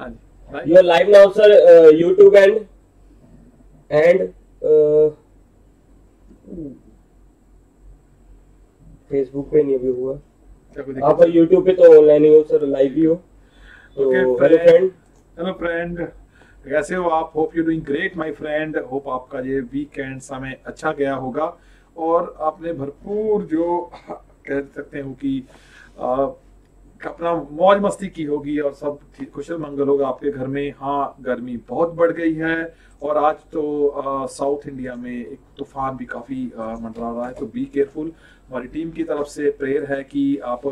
हाँ You are live now, sir. Uh, YouTube and and uh, Facebook पे नहीं अभी हुआ। आप YouTube पे तो ऑनलाइन ही हो सर लाइव ही हो। तो hello friend. Friend hello friend कैसे हो आप? Hope you doing great my friend hope आपका ये वीकेंड समय अच्छा गया होगा। और आपने भरपूर जो कह सकते हो कि आ, अपना मौज मस्ती की होगी और सब कुशल मंगल होगा आपके घर में। हाँ गर्मी बहुत बढ़ गई है और आज तो साउथ इंडिया में एक तूफ़ान भी काफ़ी मंडरा रहा है तो बी केयरफुल हमारी टीम की तरफ़ से प्रेयर है कि आप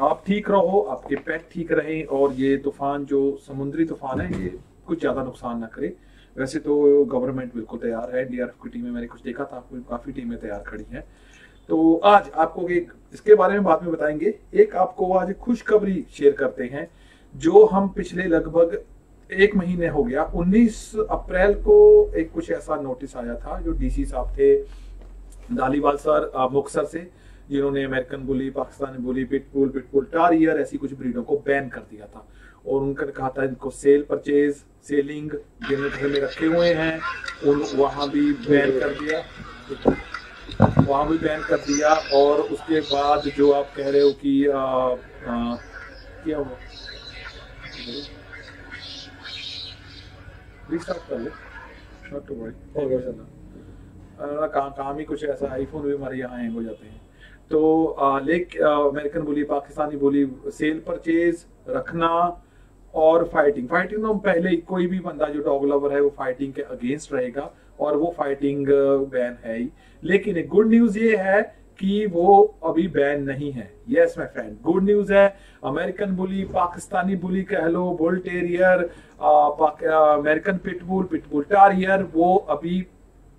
आप ठीक रहो, आपके पेट ठीक रहें और ये तूफ़ान जो समुद्री तूफ़ान है, ये कुछ ज़्यादा नुकसान ना करे। वैसे तो गवर्नमेंट बिल्कुल तैयार है। डीआरएफ की टीमें मैंने कुछ देखा था काफ़ी टीमें तैयार खड़ी हैं। तो आज आपको एक, इसके बारे में बाद में बताएँगे। एक आपको आज खुशखबरी शेयर करते हैं, जो हम पिछले लगभग एक महीने हो गया। 19 अप्रैल को एक कुछ ऐसा नोटिस आया था, जो डीसी साहब थे दालीवाल सर मुक्तसर से, जिन्होंने American bully, Pakistani bully pitbull pitbull terrier, ऐसी कुछ ब्रीडों को बैन कर दिया था। और उनका कहा था, इनको सेल परचेज, सेलिंग जिन्हें घर में रखे हुए हैं, उन, वहाँ भी बैन कर दिया। वहाँ भी बैन कर दिया और उसके बाद जो आप कह रहे हो कि आ, आ, क्या हुआ। काम काम ही कुछ ऐसा। आईफोन भी हमारे यहाँ हैंग हो जाते हैं। तो लेक अमेरिकन बोली पाकिस्तानी बोली सेल परचेज रखना और फाइटिंग फाइटिंग तो पहले कोई भी बंदा जो डॉग लवर है वो फाइटिंग के अगेंस्ट रहेगा। और वो फाइटिंग बैन है ही। लेकिन एक गुड न्यूज़ ये है कि वो अभी बैन नहीं है। Yes my friend good news है। अमेरिकन बुली पाकिस्तानी बुली कह लो bull terrier American pitbull pitbull terrier वो अभी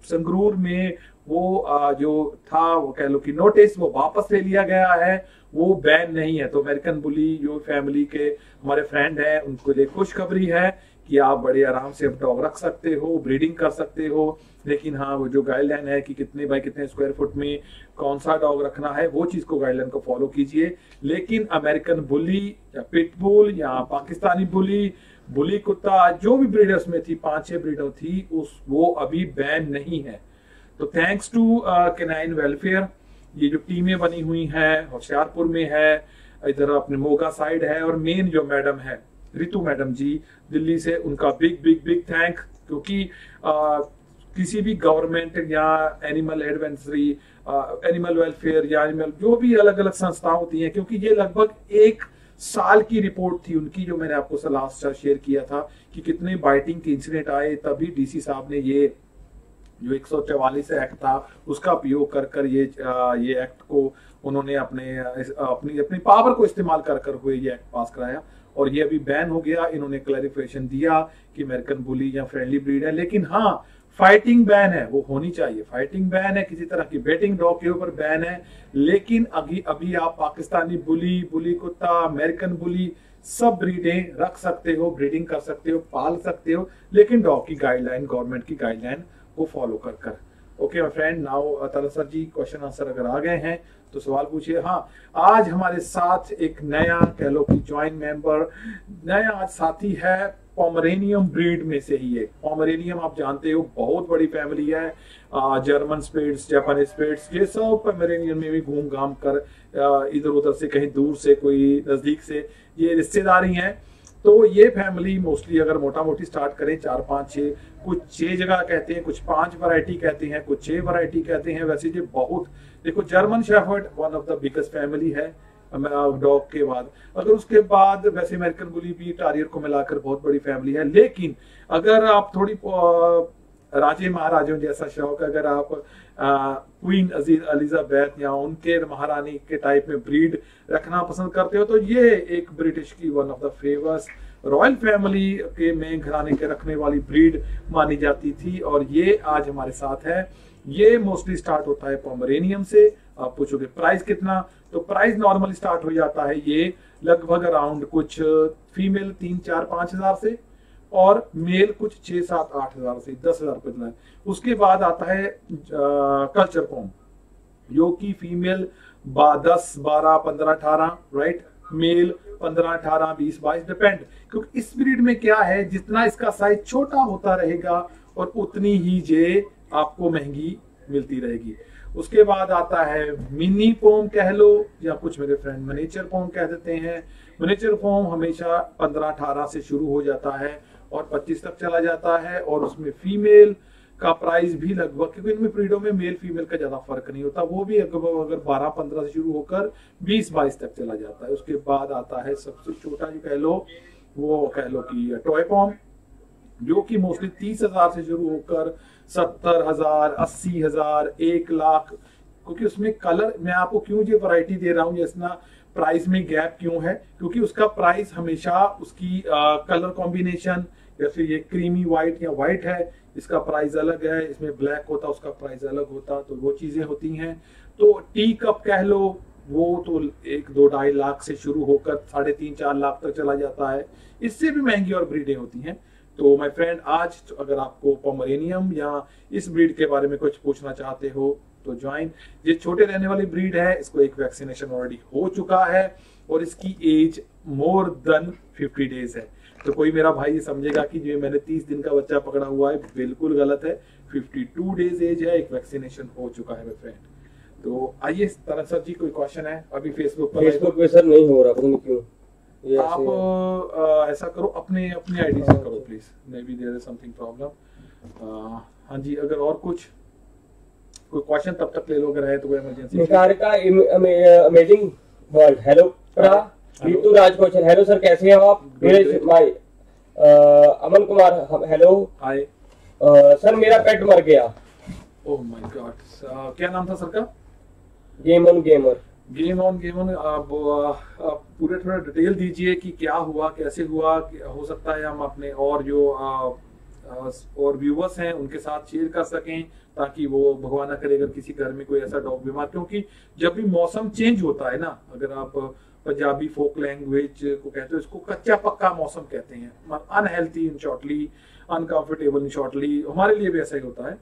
संगरूर में वो आ, जो था वो कह लो कि नोटिस वो वापस ले लिया गया है। वो बैन नहीं है। तो अमेरिकन बुली जो फैमिली के हमारे फ्रेंड हैं उनको लिए खुशखबरी है कि आप बड़े आराम से डॉग रख सकते हो ब्रीडिंग कर सकते हो। लेकिन हाँ वो जो गाइडलाइन है कि कितने बाई कितने स्क्वायर फुट में कौन सा डॉग रखना है, वो चीज़ को गाइडलाइन को फॉलो कीजिए। लेकिन अमेरिकन बुली या पिटबुल या पाकिस्तानी बुली बुली कुत्ता, जो भी ब्रीडर्स में थी, पाँच छह ब्रीडर थी, उस, वो अभी बैन नहीं है। तो थैंक्स टू केनाइन वेलफेयर ये जो टीमें बनी हुई हैं, होशियारपुर में है, इधर अपने मोगा साइड है, और मेन जो मैडम है रितु मैडम जी दिल्ली से उनका बिग बिग बिग थैंक क्योंकि आ, किसी भी गवर्नमेंट या एनिमल एडवेंसरी एनिमल वेलफेयर या एनिमल जो भी अलग अलग संस्थाएँ होती हैं क्योंकि ये लगभग एक साल की रिपोर्ट थी उनकी जो मैंने आपको लास्ट शेयर किया था कि कितने बाइटिंग के इंसिडेंट आए तभी डीसी साहब ने ये जो एक सौ चौवालिस एक्ट था उसका उपयोग कर कर ये ये एक्ट को उन्होंने अपने अपनी अपनी पावर को इस्तेमाल कर कर हुए ये एक्ट पास कराया। और ये अभी बैन हो गया, इन्होंने क्लैरिफिकेशन दिया कि अमेरिकन बुली या फ्रेंडली ब्रीड है। लेकिन हाँ फाइटिंग बैन है, वो होनी चाहिए। फाइटिंग बैन है, किसी तरह की बेटिंग डॉग के ऊपर बैन है। लेकिन अभी अभी आप पाकिस्तानी बुली बुली कुत्ता अमेरिकन बुली सब ब्रीडें रख सकते हो ब्रीडिंग कर सकते हो, पाल सकते हो, लेकिन डॉग की गाइडलाइन गवर्नमेंट की गाइडलाइन को फॉलो कर कर। ओके फ्रेंड नाउ तला सर जी क्वेश्चन आंसर अगर आ गए हैं तो सवाल पूछिए। हाँ आज हमारे साथ एक नया कह लो कि ज्वाइंट मेंबर नया आज साथी है पोमरेनियम ब्रीड में से ही एक। पोमरेनियम आप जानते हो, बहुत बड़ी फैमिली है। जर्मन स्पेड्स जापानी स्पेड्स ये सब पोमरेनियम में भी घूम घाम कर इधर उधर से, कहीं दूर से, कोई नज़दीक से ये रिश्तेदारी हैं। तो ये फैमिली मोस्टली अगर मोटा मोटी स्टार्ट करें, चार, पाँच, छह, कुछ छह जगह कहते हैं, कुछ पाँच वैरायटी कहते हैं, कुछ छह वैरायटी कहते हैं, वैसे ये बहुत देखो German shepherd one of the biggest family है डॉग के बाद। अगर उसके बाद वैसे अमेरिकन बुली भी टारियर को मिलाकर बहुत बड़ी फैमिली है, लेकिन अगर आप थोड़ी राजे महाराजों जैसा शौक अगर आप क्वीन अज़ीज़ एलिजाबेथ या उनके महारानी के टाइप में ब्रीड रखना पसंद करते हो तो ये एक ब्रिटिश की one of the famous royal family के में घराने के रखने वाली ब्रीड मानी जाती थी, और ये आज हमारे साथ है। ये मोस्टली स्टार्ट होता है पोमरेनियम से। आप पूछोगे प्राइस कितना? तो प्राइस नॉर्मल स्टार्ट हो जाता है ये लगभग अराउंड कुछ फीमेल तीन, चार, पाँच हज़ार से और मेल कुछ छह, सात, आठ हज़ार से, दस हज़ार रुपए उसके बाद आता है कल्चर फॉर्म जो कि फीमेल दस, बारह, पंद्रह, अठारह राइट मेल पंद्रह, अठारह, बीस, बाईस डिपेंड क्योंकि इस ब्रीड में क्या है, जितना इसका साइज़ छोटा होता रहेगा और उतनी ही जे आपको महँगी मिलती रहेगी। उसके बाद आता है मिनी पोम कह लो या कुछ मेरे फ्रेंड मनेचर पोम कह देते हैं। मनेचर पोम हमेशा पंद्रह अठारह से शुरू हो जाता है और पच्चीस तक चला जाता है और उसमें फीमेल का प्राइस भी लगभग, क्योंकि इनमें ब्रीडों में मेल फीमेल का ज़्यादा फ़र्क नहीं होता, वो भी अगर बारह पंद्रह से शुरू होकर बीस बाईस तक चला जाता है। उसके बाद आता है सबसे छोटा जो कह लो, वो कह लो कि टॉय पॉम, जो कि मोस्टली तीस हज़ार से शुरू होकर सत्तर हज़ार अस्सी हज़ार एक लाख। क्योंकि उसमें कलर मैं आपको क्यों ये वैरायटी दे रहा हूँ जैसे प्राइस में गैप क्यों है? क्योंकि उसका प्राइस हमेशा उसकी आ, कलर कॉम्बिनेशन जैसे ये क्रीमी व्हाइट या व्हाइट है इसका प्राइस अलग है इसमें ब्लैक होता उसका प्राइस अलग होता तो वो चीज़ें होती हैं। तो टी कप कह लो वो तो एक दो ढाई लाख से शुरू होकर साढ़े तीन चार लाख तक चला जाता है। इससे भी महँगी और ब्रीडें होती हैं। तो माय फ्रेंड आज तो अगर आपको पोमरेनियम या इस ब्रीड के बारे में कुछ पूछना चाहते हो तो ज्वाइन ये छोटे रहने वाली ब्रीड है, इसको एक वैक्सीनेशन ऑलरेडी हो चुका है और इसकी एज मोर देन 50 डेज़ है। तो कोई मेरा भाई ये समझेगा कि जो मैंने 30 दिन का बच्चा पकड़ा हुआ है, बिल्कुल गलत है। 52 डेज़ एज है, एक वैक्सीनेशन हो चुका है फ्रेंड तो आइए तरह सर जी, कोई क्वेश्चन है? अभी फेसबुक पर फेसबुक पे सर नहीं हो रहा क्यों। आप आ, ऐसा करो अपने अपने आईडी से करो please may be there is something problem हाँ जी अगर और कुछ कोई क्वेश्चन तब तक ले लो अगर है तो कोई इमरजेंसी निकारिका अमेजिंग वर्ल्ड हेलो प्रा राज क्वेश्चन हेलो सर कैसे हैं आप? मेरे my Aman Kumar hello hi sir मेरा पेट मर गया. ओह माय गॉड क्या नाम था सर का? Game on gamer game on game on आप, आप पूरे थोड़ा डिटेल दीजिए कि क्या हुआ कैसे हुआ हो सकता है हम अपने और जो आ, और व्यूवर्स हैं उनके साथ शेयर कर सकें ताकि वो भगवान ना करे अगर किसी घर में कोई ऐसा डॉग बीमार क्योंकि जब भी मौसम चेंज होता है ना अगर आप पंजाबी फोक लैंग्वेज को कहते हो इसको कच्चा पक्का मौसम कहते हैं। Unhealthy in shortly uncomfortable in shortly हमारे लिए भी ऐसा ही होता है।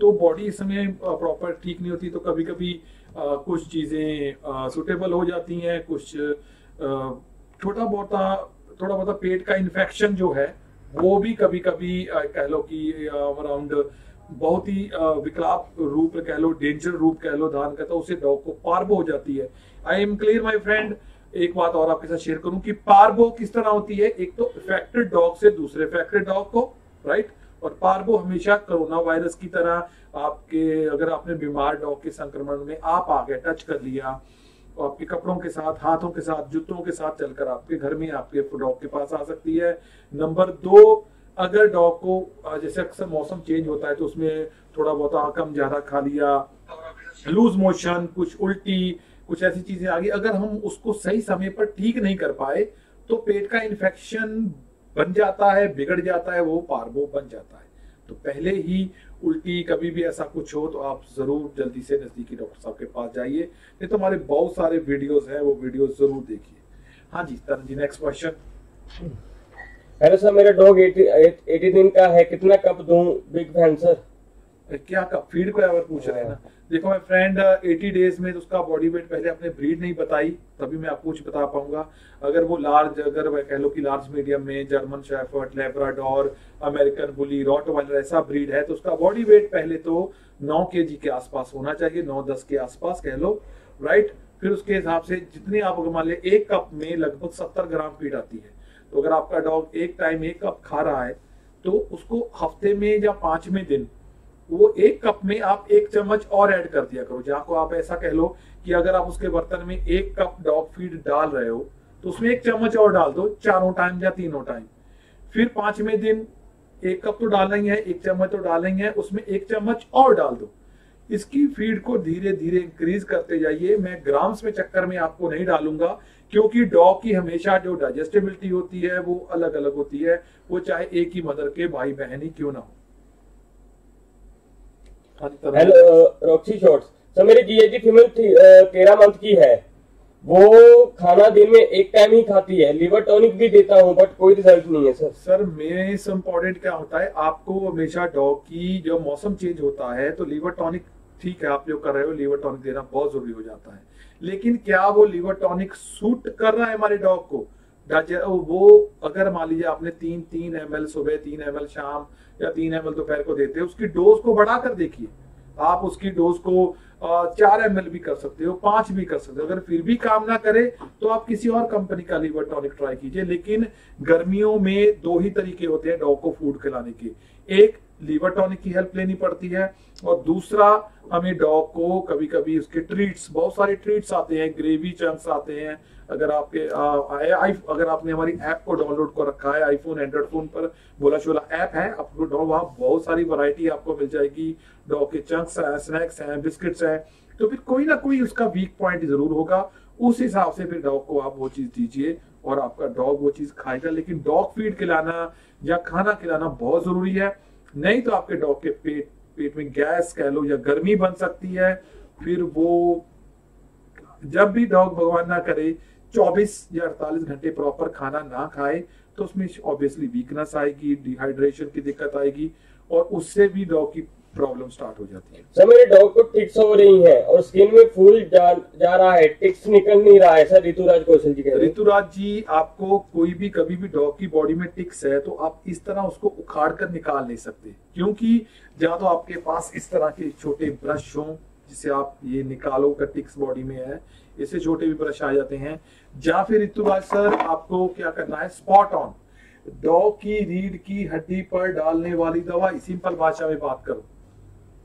तो बॉडी इस समय प्रॉपर ठीक नहीं होती तो कभी कभी कुछ चीज़ें सुटेबल हो जाती हैं, कुछ छोटा बहुत थोड़ा बहुत पेट का इन्फेक्शन जो है, वो भी कभी कभी कह लो कि अराउंड बहुत ही विकलाप रूप कह लो डेंजर रूप कह लो, धान करता है उसे डॉग को पार्बो हो जाती है। I am clear my friend एक बात और आपके साथ शेयर करूँ कि पार्बो किस तरह होती है? एक तो इफेक्टेड डॉग से दूसरे इफेक्टेड डॉग को राइट और पार्बो हमेशा कोरोना वायरस की तरह आपके, अगर आपने बीमार, डॉग के संक्रमण में आप आ गए टच कर लिया तो आपके कपड़ों के साथ, हाथों के साथ, जूतों के साथ चलकर आपके घर में आपके डॉग के पास आ सकती है। नंबर दो, अगर डॉग को जैसे अक्सर मौसम चेंज होता है तो उसमें थोड़ा बहुत कम ज़्यादा खा लिया, लूज मोशन, कुछ उल्टी, कुछ ऐसी चीज़ें आ गई। अगर हम उसको सही समय पर ठीक नहीं कर पाए तो पेट का इन्फेक्शन बन जाता है, बिगड़ जाता है, वो पार्बो बन जाता है। तो पहले ही उल्टी कभी भी ऐसा कुछ हो तो आप ज़रूर जल्दी से नजदीकी डॉक्टर साहब के पास जाइए। नहीं तो हमारे बहुत सारे वीडियोस हैं, वो वीडियो ज़रूर देखिए। हाँ जी Taran ji next question hello sir, मेरा डॉग 80 80 दिन का है। कितना कप दूँ बिग फ़ैन सर क्या कप फ़ीड को अगर पूछ रहे हैं ना। देखो मैं फ्रेंड 80 डेज़ में तो उसका बॉडी वेट पहले अपने ब्रीड नहीं बताई तभी मैं आपको कुछ बता पाऊँगा। अगर वो लार्ज अगर कह लो कि लार्ज मीडियम में German shepherd Labrador American bully rott ऐसा ब्रीड है तो उसका बॉडी वेट पहले तो नौ के के आसपास होना चाहिए नौ दस के आसपास कह लो राइट फिर उसके हिसाब से जितने आप अगर मान ले एक कप में लगभग सत्तर ग्राम फ़ीड आती है तो अगर आपका डॉग एक टाइम एक कप खा रहा है तो उसको हफ़्ते में या पाँचवें दिन वो एक कप में आप एक चम्मच और ऐड कर दिया करो। जहाँ को आप ऐसा कह लो कि अगर आप उसके बर्तन में एक कप डॉग फ़ीड डाल रहे हो तो उसमें एक चम्मच और डाल दो, चारों टाइम या तीनों टाइम फिर पाँचवें दिन एक कप तो डालेंगे एक चम्मच तो डालेंगे उसमें एक चम्मच और डाल दो। इसकी फ़ीड को धीरे धीरे इंक्रीज करते जाइए। मैं ग्राम्स में चक्कर में आपको नहीं डालूँगा, क्योंकि डॉग की हमेशा जो डाइजेस्टेबिलिटी होती है, वो अलग अलग होती है। वो चाहे एक ही मदर के भाई बहन ही क्यों ना हो। हेलो रॉक्सी शॉर्ट्स सर मेरी जीएजी फीमेल तेरह मंथ की है। वो खाना दिन में एक टाइम ही खाती है। लिवर टॉनिक भी देता हूँ बट कोई रिज़ल्ट नहीं है सर सर मेरे इम्पोर्टेंट क्या होता है? आपको हमेशा डॉग की जब मौसम चेंज होता है तो लीवर टॉनिक ठीक है, आप जो कर रहे हो लीवर टॉनिक देना बहुत ज़रूरी हो जाता है। लेकिन क्या वो लिवर टॉनिक सूट कर रहा है हमारे डॉग को? वो अगर मान लीजिए आपने तीन तीन एम सुबह, तीन एम शाम या तीन एम दोपहर को देते हैं, उसकी डोज को बढ़ाकर देखिए। आप उसकी डोज को चार एमएल भी कर सकते हो, पाँच भी कर सकते हो। अगर फिर भी काम ना करे तो आप किसी और कंपनी का लीवर टॉनिक ट्राई कीजिए। लेकिन गर्मियों में दो ही तरीके होते हैं डॉग को फ़ूड खिलाने के। एक लीवर टॉनिक की हेल्प लेनी पड़ती है। और दूसरा हमें डॉग को कभी कभी उसके ट्रीट्स बहुत सारे ट्रीट्स आते हैं ग्रेवी चंक्स आते हैं। अगर आपके आ, आ, अगर आपने हमारी ऐप को डाउनलोड कर रखा है आईफोन एंड्रॉइड फ़ोन पर बोला शोला ऐप है आपको वहाँ बहुत सारी वैरायटी आपको मिल जाएगी। डॉग के चंक्स हैं स्नैक्स हैं बिस्किट्स हैं। तो फिर कोई ना कोई उसका वीक पॉइंट ज़रूर होगा। उस हिसाब से फिर डॉग को आप वो चीज़ दीजिए और आपका डॉग वो चीज़ खाएगा। लेकिन डॉग फ़ीड खिलाना या खाना खिलाना बहुत ज़रूरी है। नहीं तो आपके डॉग के पेट पेट में गैस कह लो या गर्मी बन सकती है, फिर वो जब भी डॉग भगवान ना करे 24 या 48 घंटे प्रॉपर खाना ना खाए तो उसमें ऑब्वियसली वीकनेस आएगी डिहाइड्रेशन की दिक्कत आएगी, और उससे भी डॉग की प्रॉब्लम स्टार्ट हो जाती है। सर मेरे डॉग को टिक्स हो रही है और स्किन में फूल जा, जा रहा है। टिक्स निकल नहीं रहा है सर ऋतुराज कौशल जी ऋतुराज जी आपको कोई भी कभी भी डॉग की बॉडी में टिक्स है तो आप इस तरह उसको उखाड़ कर निकाल नहीं सकते। क्योंकि जहाँ तो आपके पास इस तरह के छोटे ब्रश हो जिसे आप ये निकालो का टिक्स बॉडी में है इससे छोटे भी ब्रश आ जाते हैं। या फिर ऋतुराज सर आपको क्या करना है? स्पॉट ऑन डॉग की रीढ़ की हड्डी पर डालने वाली दवा सिंपल भाषा में बात करो।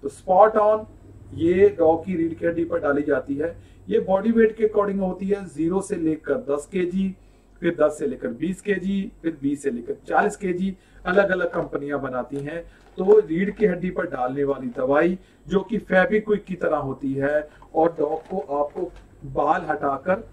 तो स्पॉट ऑन ये डॉग की रीढ़ की हड्डी पर डाली जाती है। ये बॉडी वेट के अकॉर्डिंग होती है ज़ीरो से लेकर दस के जी फिर दस से लेकर बीस के जी फिर बीस से लेकर चालीस के जी अलग अलग कंपनियाँ बनाती हैं। तो रीढ़ की हड्डी पर डालने वाली दवाई, जो कि फेबिक्विक की तरह होती है, और डॉग को आपको बाल हटाकर,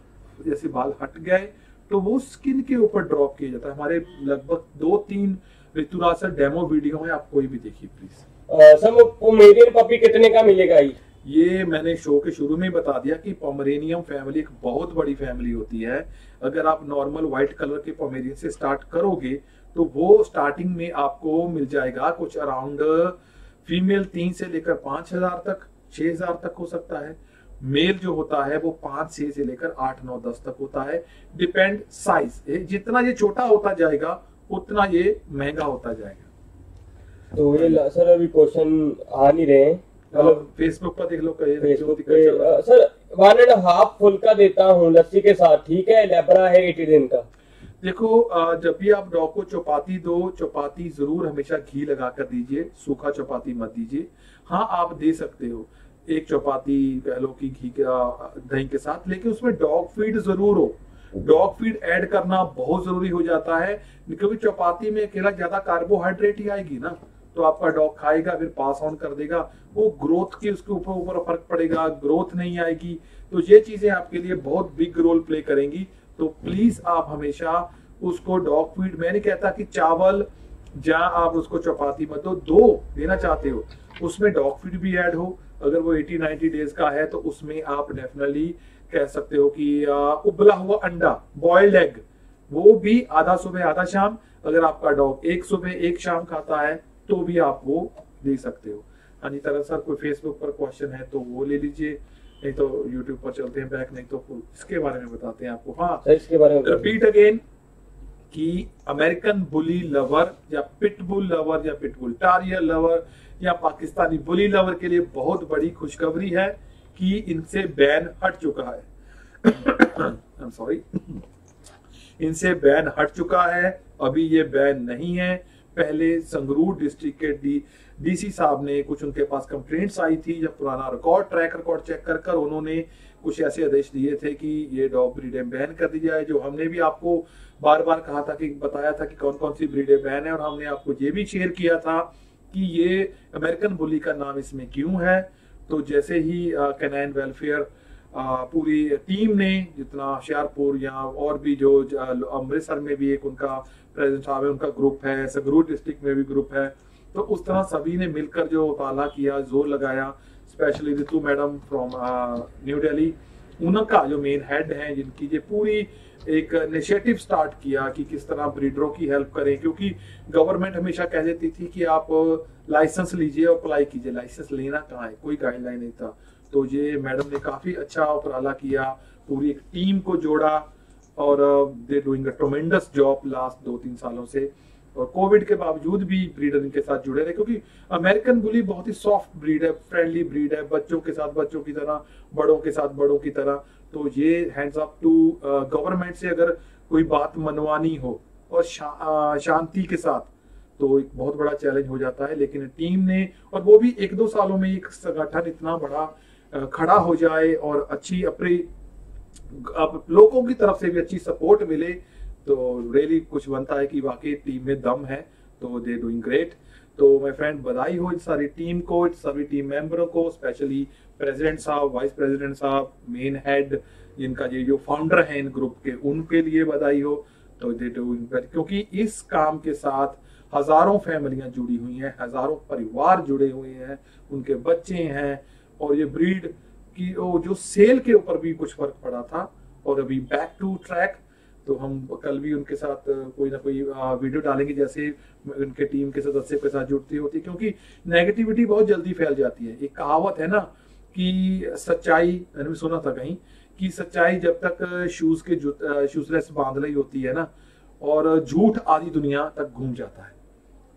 जैसे बाल हट गए तो वो स्किन के ऊपर ड्रॉप किया जाता है। हमारे लगभग दो तीन ऋतुराज डेमो वीडियो है, आप कोई भी देखिए प्लीज़ सर पोमेरियन पपी कितने का मिलेगा ये ये मैंने शो के शुरू में बता दिया कि पोमरेनियम फैमिली एक बहुत बड़ी फैमिली होती है। अगर आप नॉर्मल व्हाइट कलर के पोमेरियन से स्टार्ट करोगे तो वो स्टार्टिंग में आपको मिल जाएगा कुछ अराउंड फीमेल तीन से लेकर पाँच हज़ार तक, छह हज़ार तक हो सकता है। मेल जो होता है, वो पाँच, छह से लेकर आठ, नौ, दस तक होता है। डिपेंड साइज़ जितना ये छोटा होता जाएगा, उतना ये महँगा होता जाएगा। तो ये सर अभी क्वेश्चन आ नहीं रहे मतलब फेसबुक पर देख लो फेसबुक पे sir one and half full का देता हूँ लस्सी के साथ ठीक है? लेबरा है एटी दिन का। देखो जब भी आप डॉग को चौपाती दो चौपाती ज़रूर हमेशा घी लगा कर दीजिए सूखा चौपाती मत दीजिए। हाँ आप दे सकते हो एक चौपाती कह लो कि घी का दही के साथ लेकिन उसमें डॉग फ़ीड ज़रूर हो। डॉग फ़ीड ऐड करना बहुत ज़रूरी हो जाता है क्योंकि चौपाती में अकेला ज़्यादा कार्बोहाइड्रेट ही आएगी ना। तो आपका डॉग खाएगा, फिर पास ऑन कर देगा। वो ग्रोथ की उसके ऊपर ऊपर फ़र्क पड़ेगा ग्रोथ नहीं आएगी। तो ये चीज़ें आपके लिए बहुत बिग रोल प्ले करेंगी। तो प्लीज़ आप हमेशा उसको डॉग फ़ीड मैं नहीं कहता कि चावल, जहाँ आप उसको चपाती मत दो दो देना चाहते हो, उसमें डॉग फ़ीड भी ऐड हो। अगर वो 80 90 डेज़ का है तो उसमें आप डेफिनेटली कह सकते हो कि उबला हुआ अंडा बॉइल्ड एग वो भी आधा सुबह, आधा शाम। अगर आपका डॉग एक सुबह, एक शाम खाता है तो भी आप वो दे सकते हो। हाँ तरह सर कोई फेसबुक पर क्वेश्चन है तो वो ले लीजिए नहीं तो यूट्यूब पर चलते हैं बैक नहीं तो इसके बारे में बताते हैं आपको। हाँ। इसके बारे में रिपीट अगेन कि अमेरिकन बुली लवर या पिटबुल लवर या पिटबुल टारियर लवर या पाकिस्तानी बुली लवर के लिए बहुत बड़ी खुशखबरी है कि इनसे बैन हट चुका है। सॉरी इनसे बैन हट चुका है अभी ये बैन नहीं है। पहले संगरूर डिस्ट्रिक्ट के डी डीसी साहब ने कुछ उनके पास कंप्लेंट्स आई थी जब पुराना रिकॉर्ड ट्रैक रिकॉर्ड चेक कर कर उन्होंने कुछ ऐसे आदेश दिए थे कि ये डॉग ब्रीडें बैन कर दी जाए, जो हमने भी आपको बार बार कहा था कि, बताया था कि कौन कौन सी ब्रीडें बैन है, और हमने आपको ये भी शेयर किया था कि ये अमेरिकन बुली का नाम इसमें क्यों है? तो जैसे ही कैनाइन वेलफेयर पूरी टीम ने जितना होशियारपुर या और भी जो अमृतसर में भी एक उनका प्रेजेंट साहब है, उनका ग्रुप है, संगरूर डिस्ट्रिक्ट में भी ग्रुप है। तो उस तरह सभी ने मिलकर जो ताला किया, ज़ोर लगाया, specially Ritu madam from new Delhi उनका जो मेन हेड है, जिनकी ये पूरी एक इनिशिएटिव स्टार्ट किया कि किस तरह ब्रीडरों की हेल्प करें, क्योंकि गवर्नमेंट हमेशा कह देती थी कि आप लाइसेंस लीजिए और अप्लाई कीजिए। लाइसेंस लेना कहाँ है? कोई गाइडलाइन नहीं था। तो ये मैडम ने काफ़ी अच्छा उपराला किया पूरी एक टीम को जोड़ा और they doing a tremendous job last दो तीन सालों से। और कोविड के बावजूद भी ब्रीडर इनके साथ जुड़े रहे क्योंकि अमेरिकन बुली बहुत ही सॉफ्ट ब्रीड है फ्रेंडली ब्रीड है बच्चों के साथ बच्चों की तरह बड़ों के साथ बड़ों की तरह। तो ये हैंड्स अप टू गवर्नमेंट से अगर कोई बात मनवानी हो और शा, शांति के साथ तो एक बहुत बड़ा चैलेंज हो जाता है। लेकिन टीम ने और वो भी एक दो सालों में एक संगठन इतना बड़ा खड़ा हो जाए और अच्छी अपनी, अब लोगों की तरफ़ से भी अच्छी सपोर्ट मिले तो रियली कुछ बनता है कि वाकई टीम में दम है तो दे डूइंग ग्रेट तो मैं फ्रेंड बधाई हो इस सारी टीम को इस सभी टीम मेंबरों को स्पेशली प्रेसिडेंट साहब वाइस प्रेसिडेंट साहब मेन हेड जिनका ये जो फाउंडर है इन ग्रुप के, उनके लिए बधाई हो. तो दे डूइंग क्योंकि इस काम के साथ हज़ारों फैमिलियाँ जुड़ी हुई हैं, हज़ारों परिवार जुड़े हुए हैं, उनके बच्चे हैं और ये ब्रीड की जो सेल के ऊपर भी कुछ फ़र्क पड़ा था। और अभी बैक टू ट्रैक तो हम कल भी उनके साथ कोई ना कोई वीडियो डालेंगे जैसे उनके टीम के सदस्य के साथ जुड़ती होती है, क्योंकि नेगेटिविटी बहुत जल्दी फैल जाती है। एक कहावत है ना कि सच्चाई, मैंने सुना था कहीं, कि सच्चाई जब तक शूज़ के शूजलेस बाँध रही होती है ना, और झूठ आधी दुनिया तक घूम जाता है।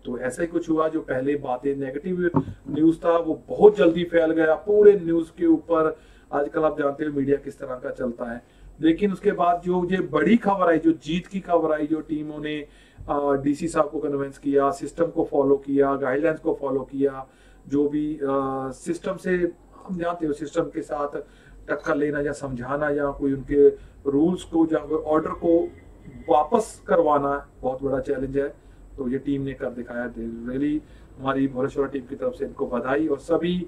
तो ऐसा ही कुछ हुआ जो पहले बातें नेगेटिव न्यूज़ था वो बहुत जल्दी फैल गया। पूरे न्यूज़ के ऊपर आजकल आप जानते हो मीडिया किस तरह का चलता है। लेकिन उसके बाद जो ये बड़ी खबर आई जो जीत की खबर आई जो टीमों ने डीसी साहब को कन्वेंस किया सिस्टम को फॉलो किया गाइडलाइंस को फॉलो किया जो भी आ, सिस्टम से हम जानते हो सिस्टम के साथ टक्कर लेना या समझाना या कोई उनके रूल्स को या ऑर्डर को वापस करवाना बहुत बड़ा चैलेंज है। तो ये टीम ने कर दिखाया रियली हमारी भोलेश्वर टीम की तरफ़ से इनको बधाई और सभी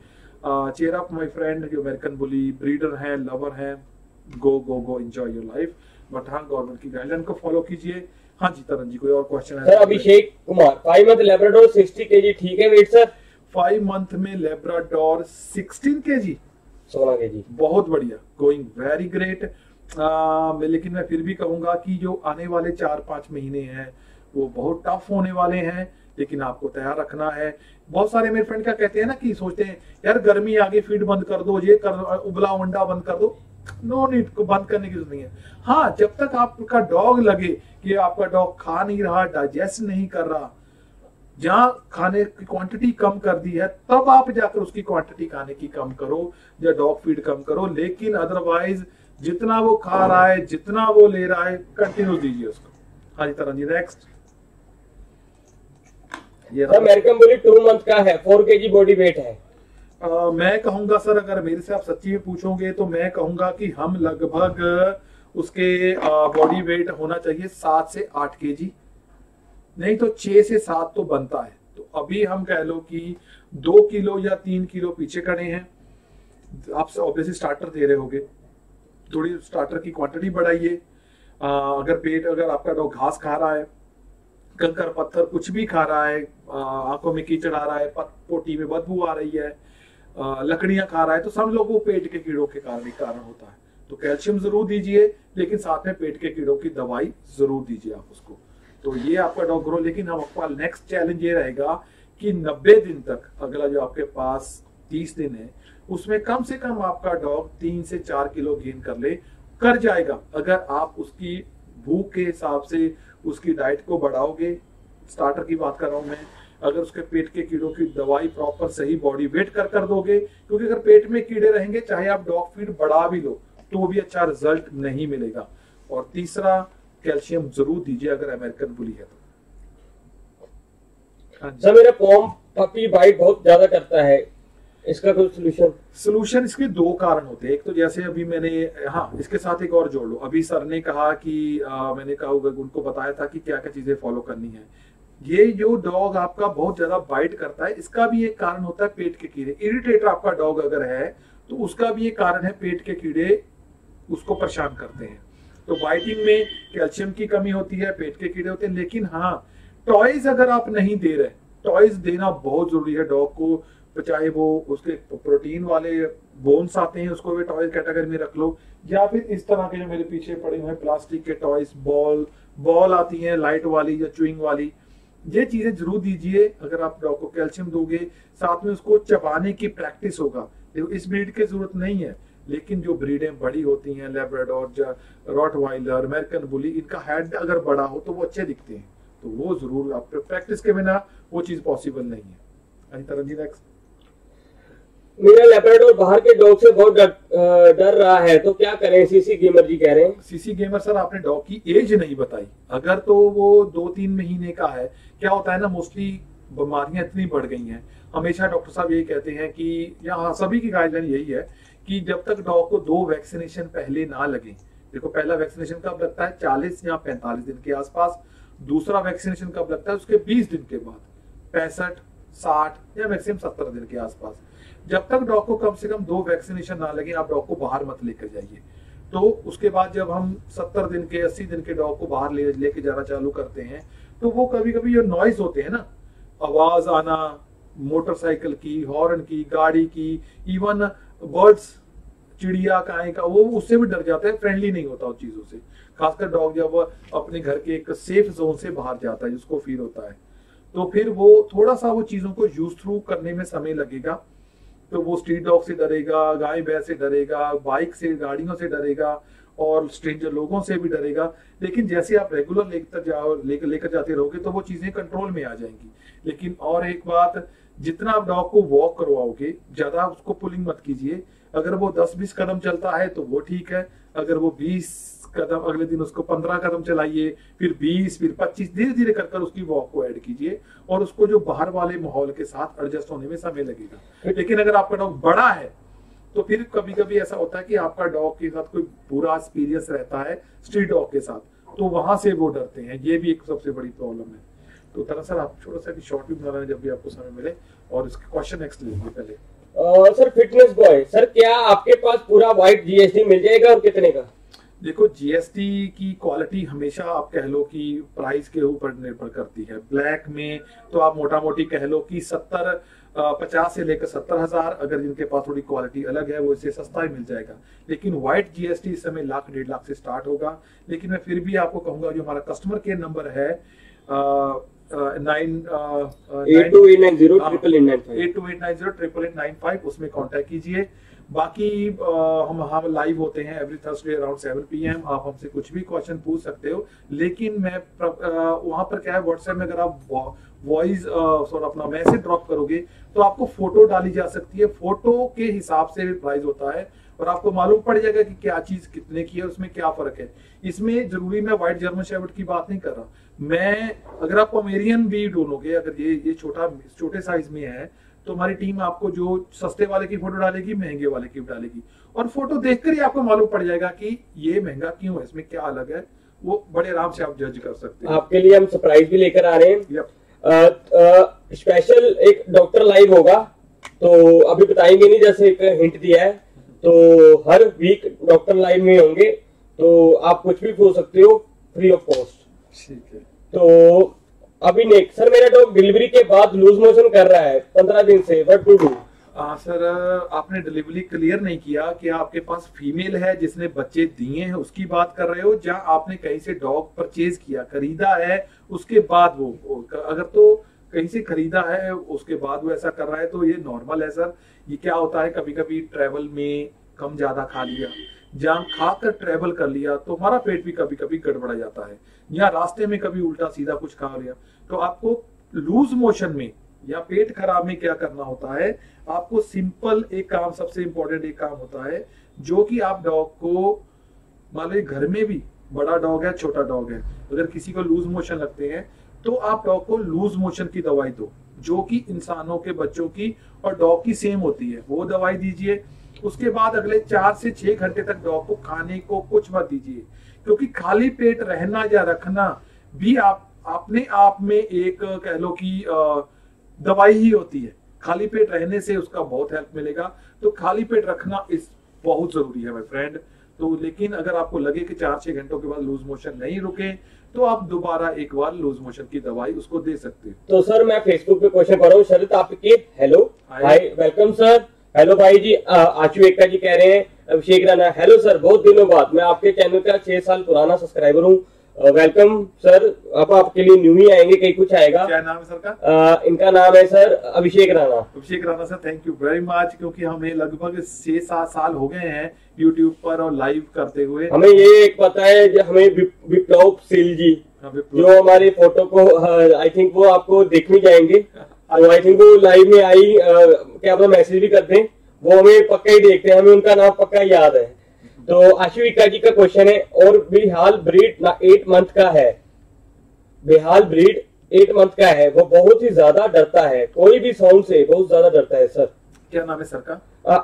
चेयर अप माय फ्रेंड जो अमेरिकन बुली ब्रीडर हैं लवर हैं go go go enjoy your life but हाँ गवर्नमेंट की गाइडलाइन को फॉलो कीजिए। हाँ जी तरन जी कोई और क्वेश्चन है? Sir Abhishek Kumar five month Labrador sixty K G ठीक है वेट सर फाइव मंथ में लेब्राडोर सिक्सटीन के जी सोलह के जी बहुत बढ़िया गोइंग वेरी ग्रेट लेकिन मैं फिर भी कहूँगा कि जो आने वाले चार पाँच महीने हैं वो बहुत टफ होने वाले हैं, लेकिन आपको तैयार रखना है। बहुत सारे मेरे फ्रेंड क्या कहते हैं ना कि सोचते हैं, यार गर्मी आगे फ़ीड बंद कर दो, ये कर, उबला अंडा बंद कर दो। नो नीड को बंद करने की ज़रूरत नहीं है। हाँ जब तक आपका डॉग लगे कि आपका डॉग खा नहीं रहा डाइजेस्ट नहीं कर रहा, जहाँ खाने की क्वांटिटी कम कर दी है, तब आप जाकर उसकी क्वांटिटी खाने की कम करो, या डॉग फ़ीड कम करो। लेकिन अदरवाइज़ जितना वो खा रहा है, जितना वो ले रहा है कंटिन्यू दीजिए उसको। हाँ जी तरह जी next American bully two month का है फोर के जी बॉडी वेट है। आ, मैं कहूँगा सर अगर मेरे से आप सच्ची में पूछोगे तो मैं कहूँगा कि हम लगभग उसके बॉडी वेट होना चाहिए सात से आठ के जी नहीं तो छह से सात तो बनता है। तो अभी हम कह लो कि दो किलो या तीन किलो पीछे खड़े हैं। आप ऑब्वियसली स्टार्टर दे रहे होगे। थोड़ी स्टार्टर की क्वांटिटी बढ़ाइए। अगर पेट अगर आपका डॉग घास खा रहा है कंकर पत्थर कुछ भी खा रहा है आँखों में कीचड़ आ रहा है पोटी में बदबू आ रही है लकड़ियाँ खा रहा है तो सब लोगों पेट के कीड़ों के कारण कारण होता है। तो कैल्शियम ज़रूर दीजिए, लेकिन साथ में पेट के कीड़ों की दवाई ज़रूर दीजिए आप उसको। तो ये आपका डॉग ग्रो लेकिन हम आपका नेक्स्ट चैलेंज ये रहेगा कि 90 दिन तक, अगला जो आपके पास 30 दिन है, उसमें कम से कम आपका डॉग तीन से चार किलो गेन कर ले, कर जाएगा। अगर आप उसकी भूख के हिसाब से उसकी डाइट को बढ़ाओगे स्टार्टर की बात कर रहा हूँ मैं, अगर उसके पेट के कीड़ों की दवाई प्रॉपर सही बॉडी वेट कर कर दोगे, क्योंकि अगर पेट में कीड़े रहेंगे, चाहे आप डॉग फ़ीड बढ़ा भी लो तो भी अच्छा रिज़ल्ट नहीं मिलेगा। और तीसरा कैल्शियम ज़रूर दीजिए अगर अमेरिकन बुली है तो। हाँ सर, मेरा पॉम पपी बाइट बहुत ज़्यादा करता है। इसका कोई सोल्यूशन सोल्यूशन इसके दो कारण होते हैं। एक तो जैसे अभी मैंने हाँ इसके साथ एक और जोड़ लो। अभी सर ने कहा कि आ, मैंने कहा उनको बताया था कि क्या क्या चीज़ें फॉलो करनी है। ये जो डॉग आपका बहुत ज़्यादा बाइट करता है इसका भी एक कारण होता है पेट के कीड़े। इरिटेटर आपका डॉग अगर है तो उसका भी एक कारण है पेट के कीड़े उसको परेशान करते हैं। तो बाइटिंग में कैल्शियम की कमी होती है पेट के कीड़े होते हैं। लेकिन हाँ टॉयज अगर आप नहीं दे रहे टॉयज देना बहुत ज़रूरी है डॉग को। चाहे वो उसके प्रोटीन वाले बोन्स आते हैं, उसको भी टॉयज कैटेगरी में रख लो, या फिर इस तरह के जो मेरे पीछे पड़े हुए प्लास्टिक के टॉयज बॉल बॉल आती है लाइट वाली या चुइंग वाली, ये चीज़ें ज़रूर दीजिए, अगर आप डॉग को कैल्शियम दोगे, साथ में उसको चबाने की प्रैक्टिस होगा। देखो, इस ब्रीड की ज़रूरत नहीं है, लेकिन जो ब्रीडें बड़ी होती हैं लेब्राडोर रॉट वाइलर अमेरिकन बुली इनका हेड अगर बड़ा हो तो वो अच्छे दिखते हैं। तो वो ज़रूर आप प्रैक्टिस के बिना वो चीज़ पॉसिबल नहीं है। अनिता जी नेक्स्ट मेरा लेब्राडोर बाहर के डॉग से बहुत डर डर रहा है तो क्या करें? सीसी गेमर जी कह रहे हैं। सीसी गेमर सर, आपने डॉग की एज नहीं बताई। अगर तो वो दो तीन महीने का है, क्या होता है ना मोस्टली बीमारियाँ इतनी बढ़ गई हैं। हमेशा डॉक्टर साहब यही कहते हैं कि यहाँ सभी की गाइडलाइन यही है कि जब तक डॉग को दो वैक्सीनेशन पहले ना लगे, देखो पहला वैक्सीनेशन कब लगता है? चालीस या पैंतालीस दिन के आसपास। दूसरा वैक्सीनेशन कब लगता है? उसके बीस दिन के बाद। पैंसठ, साठ या मैक्सिमम सत्तर दिन के आसपास। जब तक डॉग को कम से कम दो वैक्सीनेशन ना लगे, आप डॉग को बाहर मत लेकर जाइए। तो उसके बाद जब हम सत्तर दिन के, अस्सी दिन के डॉग को बाहर ले, लेके जाना चालू करते हैं तो वो कभी कभी जो नॉइज़ होते हैं ना। आवाज़ आना मोटरसाइकिल की हॉर्न की, गाड़ी की इवन बर्ड्स चिड़िया काए का, वो उससे भी डर जाता है फ्रेंडली नहीं होता उन चीज़ों से। खासकर डॉग जब वो अपने घर के एक सेफ़ जोन से बाहर जाता है, जिसको फील होता है। तो फिर वो थोड़ा सा वो चीज़ों को यूज़ थ्रू करने में समय लगेगा। तो वो स्ट्रीट डॉग से डरेगा, गाय, भैंस से डरेगा बाइक से, गाड़ियों से डरेगा और स्ट्रेंजर लोगों से भी डरेगा। लेकिन जैसे आप रेगुलर लेकर जाओ, लेकर लेकर जाते रहोगे तो वो चीज़ें कंट्रोल में आ जाएँगी। लेकिन और एक बात, जितना आप डॉग को वॉक करवाओगे, ज़्यादा उसको पुलिंग मत कीजिए। अगर वो 10-20 कदम चलता है तो वो ठीक है। अगर वो 20 कदम अगले दिन उसको 15 कदम चलाइए फिर 20 फिर 25 धीरे धीरे कर कर उसकी वॉक को ऐड कीजिए और उसको जो बाहर वाले माहौल के साथ एडजस्ट होने में समय लगेगा। लेकिन अगर आपका डॉग बड़ा है तो फिर कभी कभी ऐसा होता है कि आपका डॉग के साथ कोई बुरा एक्सपीरियंस रहता है स्ट्रीट डॉग के साथ तो वहाँ से वो डरते हैं। ये भी एक सबसे बड़ी प्रॉब्लम है। तो दरअसल आप छोटा सा शॉर्ट भी बना जब भी आपको समय मिले और इसके क्वेश्चन नेक्स्ट लीजिए पहले। Uh, sir fitness boy sir क्या आपके पास पूरा व्हाइट जीएसटी मिल जाएगा और कितने का? देखो जीएसटी की क्वालिटी हमेशा आप कह लो कि प्राइस के ऊपर निर्भर करती है। ब्लैक में तो आप मोटा मोटी कह लो कि सत्तर पचास से लेकर सत्तर हज़ार अगर जिनके पास थोड़ी क्वालिटी अलग है वो इससे सस्ता ही मिल जाएगा। लेकिन व्हाइट जीएसटी इस समय लाख डेढ़ लाख से स्टार्ट होगा। लेकिन मैं फिर भी आपको कहूँगा जो हमारा कस्टमर केयर नंबर है nine eight two eight nine zero triple eight nine five उसमें कांटेक्ट कीजिए। बाकी हम हम लाइव होते हैं every Thursday around seven P M आप हमसे कुछ भी क्वेश्चन पूछ सकते हो। लेकिन मैं वहाँ पर क्या है व्हाट्सएप में अगर आप वॉइस सॉरी अपना मैसेज ड्रॉप करोगे तो आपको फ़ोटो डाली जा सकती है। फ़ोटो के हिसाब से भी प्राइस होता है और आपको मालूम पड़ जाएगा कि क्या चीज़ कितने की है उसमें क्या फ़र्क है। इसमें ज़रूरी मैं व्हाइट जर्मन शेवर्ड की बात नहीं कर रहा। मैं, अगर आप अमेरियन भी ढूंढोगे अगर ये ये छोटा, छोटे साइज़ में है तो हमारी टीम आपको जो सस्ते वाले की फ़ोटो डालेगी महँगे वाले की डालेगी। और फ़ोटो देखकर ही आपको मालूम पड़ जाएगा कि ये महँगा क्यों है इसमें क्या अलग है वो बड़े आराम से आप जज कर सकते हैं। आपके लिए हम सरप्राइज़ भी लेकर आ रहे हैं. स्पेशल एक डॉक्टर लाइव होगा तो अभी बताएँगे नहीं जैसे एक हिंट दिया है। तो हर वीक डॉक्टर लाइव में होंगे तो आप कुछ भी पूछ सकते हो फ्री ऑफ़ कॉस्ट ठीक है। तो अभी नेक्स्ट सर मेरा डॉग डिलीवरी के बाद लूज मोशन कर रहा है, पंद्रह दिन से व्हाट टू डू सर आपने डिलीवरी क्लियर नहीं किया कि आपके पास फीमेल है जिसने बच्चे दिए हैं, उसकी बात कर रहे हो, या आपने कहीं से डॉग परचेज किया, खरीदा है, उसके बाद वो अगर तो कहीं से खरीदा है, उसके बाद वो ऐसा कर रहा है तो ये नॉर्मल है सर ये क्या होता है कभी कभी ट्रेवल में कम ज़्यादा खा लिया। जहाँ खाकर ट्रेवल कर लिया तो हमारा पेट भी कभी कभी गड़बड़ा जाता है। या रास्ते में कभी उल्टा सीधा कुछ खा लिया। तो आपको लूज मोशन में या पेट खराब में क्या करना होता है? आपको सिंपल एक काम, सबसे इंपॉर्टेंट एक काम होता है, जो कि आप डॉग को, मान लो घर में भी बड़ा डॉग है, छोटा डॉग है, अगर किसी को लूज मोशन लगते हैं तो आप डॉग को लूज मोशन की दवाई दो, जो कि इंसानों के बच्चों की और डॉग की सेम होती है। वो दवाई दीजिए उसके बाद अगले चार से छह घंटे तक डॉग को खाने को कुछ मत दीजिए क्योंकि खाली पेट रहना या रखना भी आप अपने आप में एक कह लो कि दवाई ही होती है। खाली पेट रहने से उसका बहुत हेल्प मिलेगा। तो खाली पेट रखना इस बहुत ज़रूरी है माय फ्रेंड तो लेकिन अगर आपको लगे कि चार छह घंटों के बाद लूज मोशन नहीं रुके तो आप दोबारा एक बार लूज मोशन की दवाई उसको दे सकते हो। तो सर मैं फेसबुक पे क्वेश्चन कर रहा हूँ। शरद आपके hello hi welcome sir hello भाई जी आशु एकता जी कह रहे हैं अभिषेक राणा। हेलो सर बहुत दिनों बाद। मैं आपके चैनल का छह साल पुराना सब्सक्राइबर हूँ। Welcome sir. अब आपके लिए न्यू ही आएँगे कहीं कुछ आएगा। क्या नाम है सर का? अ, इनका नाम है sir Abhishek Rana. Abhishek Rana sir thank you very much क्योंकि हमें लगभग छह सात साल हो गए हैं यूट्यूब पर और लाइव करते हुए। हमें ये एक पता है जो हमें विप- विप्लव सिल जी हाँ, जो हमारे फ़ोटो को आई थिंक वो आपको देखने जाएँगे। आई थिंक वो लाइव में आई क्या पता मैसेज भी करते हैं। वो हमें पक्का ही देखते हैं हमें उनका नाम पक्का याद है। तो आशुविका जी का क्वेश्चन है और बेहाल ब्रीड ना एट मंथ का है। बेहाल ब्रीड एट मंथ का है। वो बहुत ही ज़्यादा डरता है। कोई भी साउंड से बहुत ज़्यादा डरता है सर क्या नाम है सर का?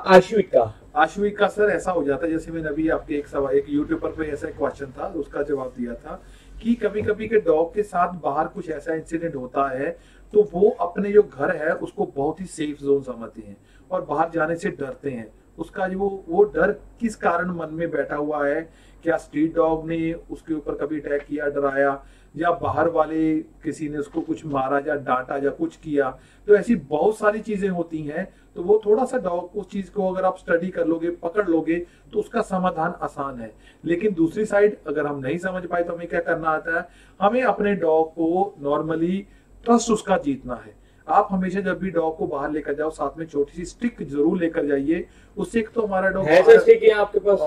आशुविका आशुविक का। सर ऐसा हो जाता है जैसे मैंने अभी आपके एक सवाल एक यूट्यूबर पे ऐसा एक क्वेश्चन था उसका जवाब दिया था कि कभी कभी के डॉग के साथ बाहर कुछ ऐसा इंसिडेंट होता है तो वो अपने जो घर है, उसको बहुत ही सेफ़ जोन समझते हैं और बाहर जाने से डरते हैं। उसका जो वो डर किस कारण मन में बैठा हुआ है? क्या स्ट्रीट डॉग ने उसके ऊपर कभी अटैक किया, डराया? या बाहर वाले किसी ने उसको कुछ मारा या डांटा या कुछ किया? तो ऐसी बहुत सारी चीज़ें होती हैं। तो वो थोड़ा सा डॉग उस चीज़ को अगर आप स्टडी कर लोगे, पकड़ लोगे तो उसका समाधान आसान है। लेकिन दूसरी साइड अगर हम नहीं समझ पाए तो हमें क्या करना आता है? हमें अपने डॉग को नॉर्मली ट्रस्ट उसका जीतना है। आप हमेशा जब भी डॉग को बाहर लेकर जाओ साथ में छोटी सी स्टिक ज़रूर लेकर जाइए। उससे एक तो हमारा डॉग है है आपके पास?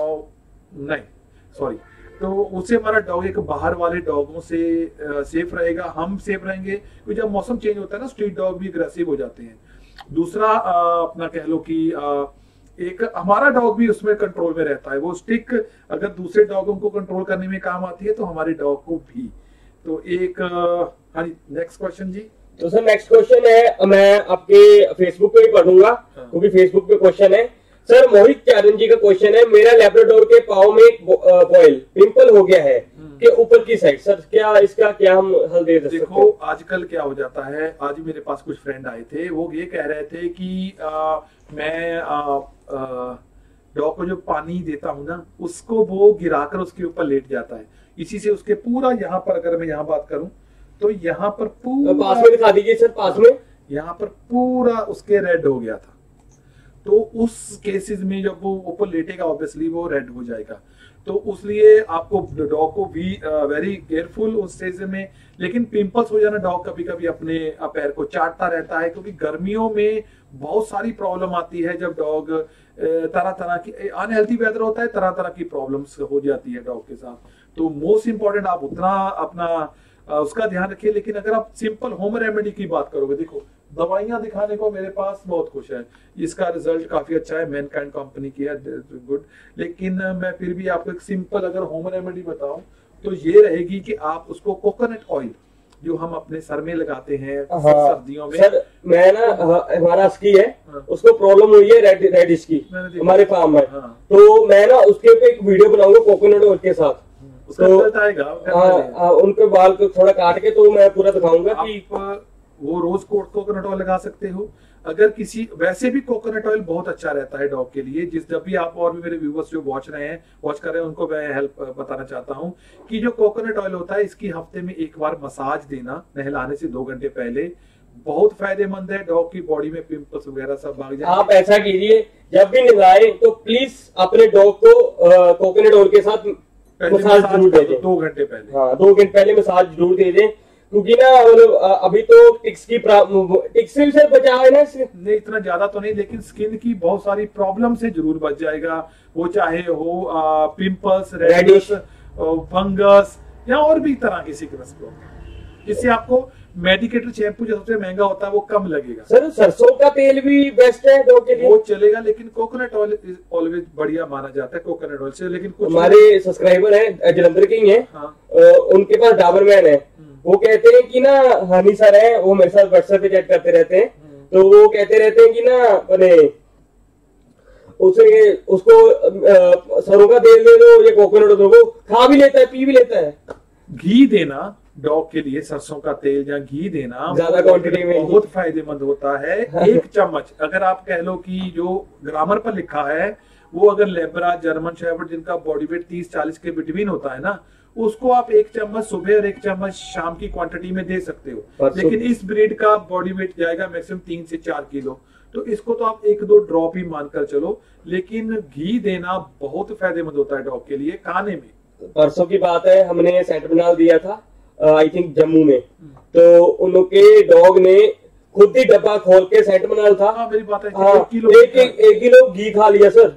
नहीं सॉरी तो उससे हमारा डॉग एक बाहर वाले डॉगों से सेफ़ रहेगा। हम सेफ़ रहेंगे। क्योंकि जब मौसम चेंज होता है ना स्ट्रीट डॉग भी अग्रेसिव हो जाते हैं। दूसरा अ, अपना कह लो कि अ, एक हमारा डॉग भी उसमें कंट्रोल में रहता है। वो स्टिक अगर दूसरे डॉगों को कंट्रोल करने में काम आती है तो हमारे डॉग को भी। तो एक हाँ जी नेक्स्ट क्वेश्चन जी। तो सर नेक्स्ट क्वेश्चन है मैं आपके फेसबुक पे ही पढ़ूँगा हाँ। क्योंकि फेसबुक पे क्वेश्चन है। सर मोहित चारण जी का क्वेश्चन है मेरा लेब्राडोर के पाव में एक बॉयल पिंपल हो गया है हम्म। के ऊपर की साइड सर क्या इसका क्या हम हल दे सकते देखो हैं? आजकल क्या हो जाता है आज मेरे पास कुछ फ्रेंड आए थे वो ये कह रहे थे कि आ, मैं डॉग को जो पानी देता हूँ ना उसको वो गिराकर उसके ऊपर लेट जाता है। इसी से उसके पूरा यहाँ पर अगर मैं यहाँ बात करूँ तो यहाँ पर पास में पूरा दिखा दीजिए सर पास में। यहाँ पर पूरा उसके रेड हो गया था। तो उस केसेस में जब वो ऊपर लेटेगा ऑब्वियसली वो रेड हो जाएगा। तो उसलिए आपको डॉग को भी वेरी केयरफुल उस स्टेज में। लेकिन पिंपल्स हो जाना डॉग कभी कभी अपने पैर को चाटता रहता है क्योंकि गर्मियों में बहुत सारी प्रॉब्लम आती है जब डॉग तरह तरह की अनहेल्थी वेदर होता है तरह तरह की प्रॉब्लम्स हो जाती है डॉग के साथ। तो मोस्ट इंपॉर्टेंट आप उतना अपना उसका ध्यान रखिए लेकिन अगर आप सिंपल होम रेमेडी की बात करोगे देखो दवाइयाँ दिखाने को मेरे पास बहुत खुश है। इसका रिज़ल्ट काफ़ी अच्छा है मैन काइंड कंपनी की है गुड लेकिन मैं फिर भी आपको एक सिंपल अगर होम रेमेडी बताऊँ तो ये रहेगी कि आप उसको कोकोनट ऑयल जो हम अपने सर में लगाते हैं हाँ। सर्दियों में। सर मैं ना हाँ, हमारा अस्की है हाँ। उसको प्रॉब्लम हुई है रेड रेडिश की। हमारे फार्म में। हाँ। तो मैं ना उसके ऊपर एक वीडियो बनाऊँगा कोकोनट ऑयल के साथ। तो- आएगा हाँ, हाँ, उनके बाल को थोड़ा काट के तो मैं पूरा दिखाऊँगा कि वो रोज कोट कोकोनट ऑयल लगा सकते हो। अगर किसी वैसे भी कोकोनट ऑयल बहुत अच्छा रहता है डॉग के लिए। जिस जब भी आप और भी मेरे व्यूवर्स जो वॉच रहे हैं वॉच कर रहे हैं उनको मैं हेल्प बताना चाहता हूँ कि जो कोकोनट ऑयल होता है इसकी हफ़्ते में एक बार मसाज देना नहलाने से दो घंटे पहले। बहुत फ़ायदेमंद है डॉग की बॉडी में पिंपल्स वगैरह सब भाग जाए आप ऐसा कीजिए जब भी नहलाए तो प्लीज़ अपने डॉग को कोकोनट ऑयल के साथ मसाज ज़रूर दे दो, दें। घंटे पहले। हाँ दो घंटे पहले मसाज ज़रूर दे दें क्योंकि ना मतलब अभी तो टिक्स की टिक्स से भी बचाव है ना नहीं इतना ज़्यादा तो नहीं लेकिन स्किन की बहुत सारी प्रॉब्लम से ज़रूर बच जाएगा। वो चाहे हो पिंपल्स रेडिश फंगस या और भी तरह की सिकनेस प्रॉब्लम जिससे आपको मेडिकेटेड शैम्पू जो सबसे महँगा होता है वो कम लगेगा। सर सरसों का तेल भी बेस्ट है डॉग के लिए। वो चलेगा लेकिन कोकोनट ऑयल ऑलवेज बढ़िया माना जाता है कोकोनट ऑयल से लेकिन कुछ हमारे सब्सक्राइबर हैं जलंधर के ही हैं। हाँ उनके पास डाबरमैन है। वो कहते हैं कि ना हनी सर है वो मेरे साथ व्हाट्सएप पे चैट करते रहते हैं। तो वो कहते रहते हैं कि ना अरे उसे उसको सरों का तेल दे दो या कोकोनट दो वो खा भी लेता है पी भी लेता है। घी देना डॉग के लिए सरसों का तेल या घी देना ज़्यादा quantity में बहुत फ़ायदेमंद होता है। एक चम्मच अगर आप कह लो कि जो ग्रामर पर लिखा है वो अगर लेबरा जर्मन शेफर्ड जिनका बॉडी वेट 30 40 के बिटवीन होता है ना उसको आप एक चम्मच सुबह और एक चम्मच शाम की क्वांटिटी में दे सकते हो। लेकिन इस ब्रीड का बॉडी वेट जाएगा मैक्सिमम तीन से चार किलो। तो इसको तो आप एक दो ड्रॉप ही मानकर चलो लेकिन घी देना बहुत फ़ायदेमंद होता है डॉग के लिए खाने में। परसों की बात है हमने सेंटर बनाल दिया था। आई थिंक जम्मू में। तो उनके डॉग ने खुद ही डब्बा खोल के सेंटर बनाल था। हाँ मेरी बात है हाँ एक किलो एक एक एक किलो घी खा लिया सर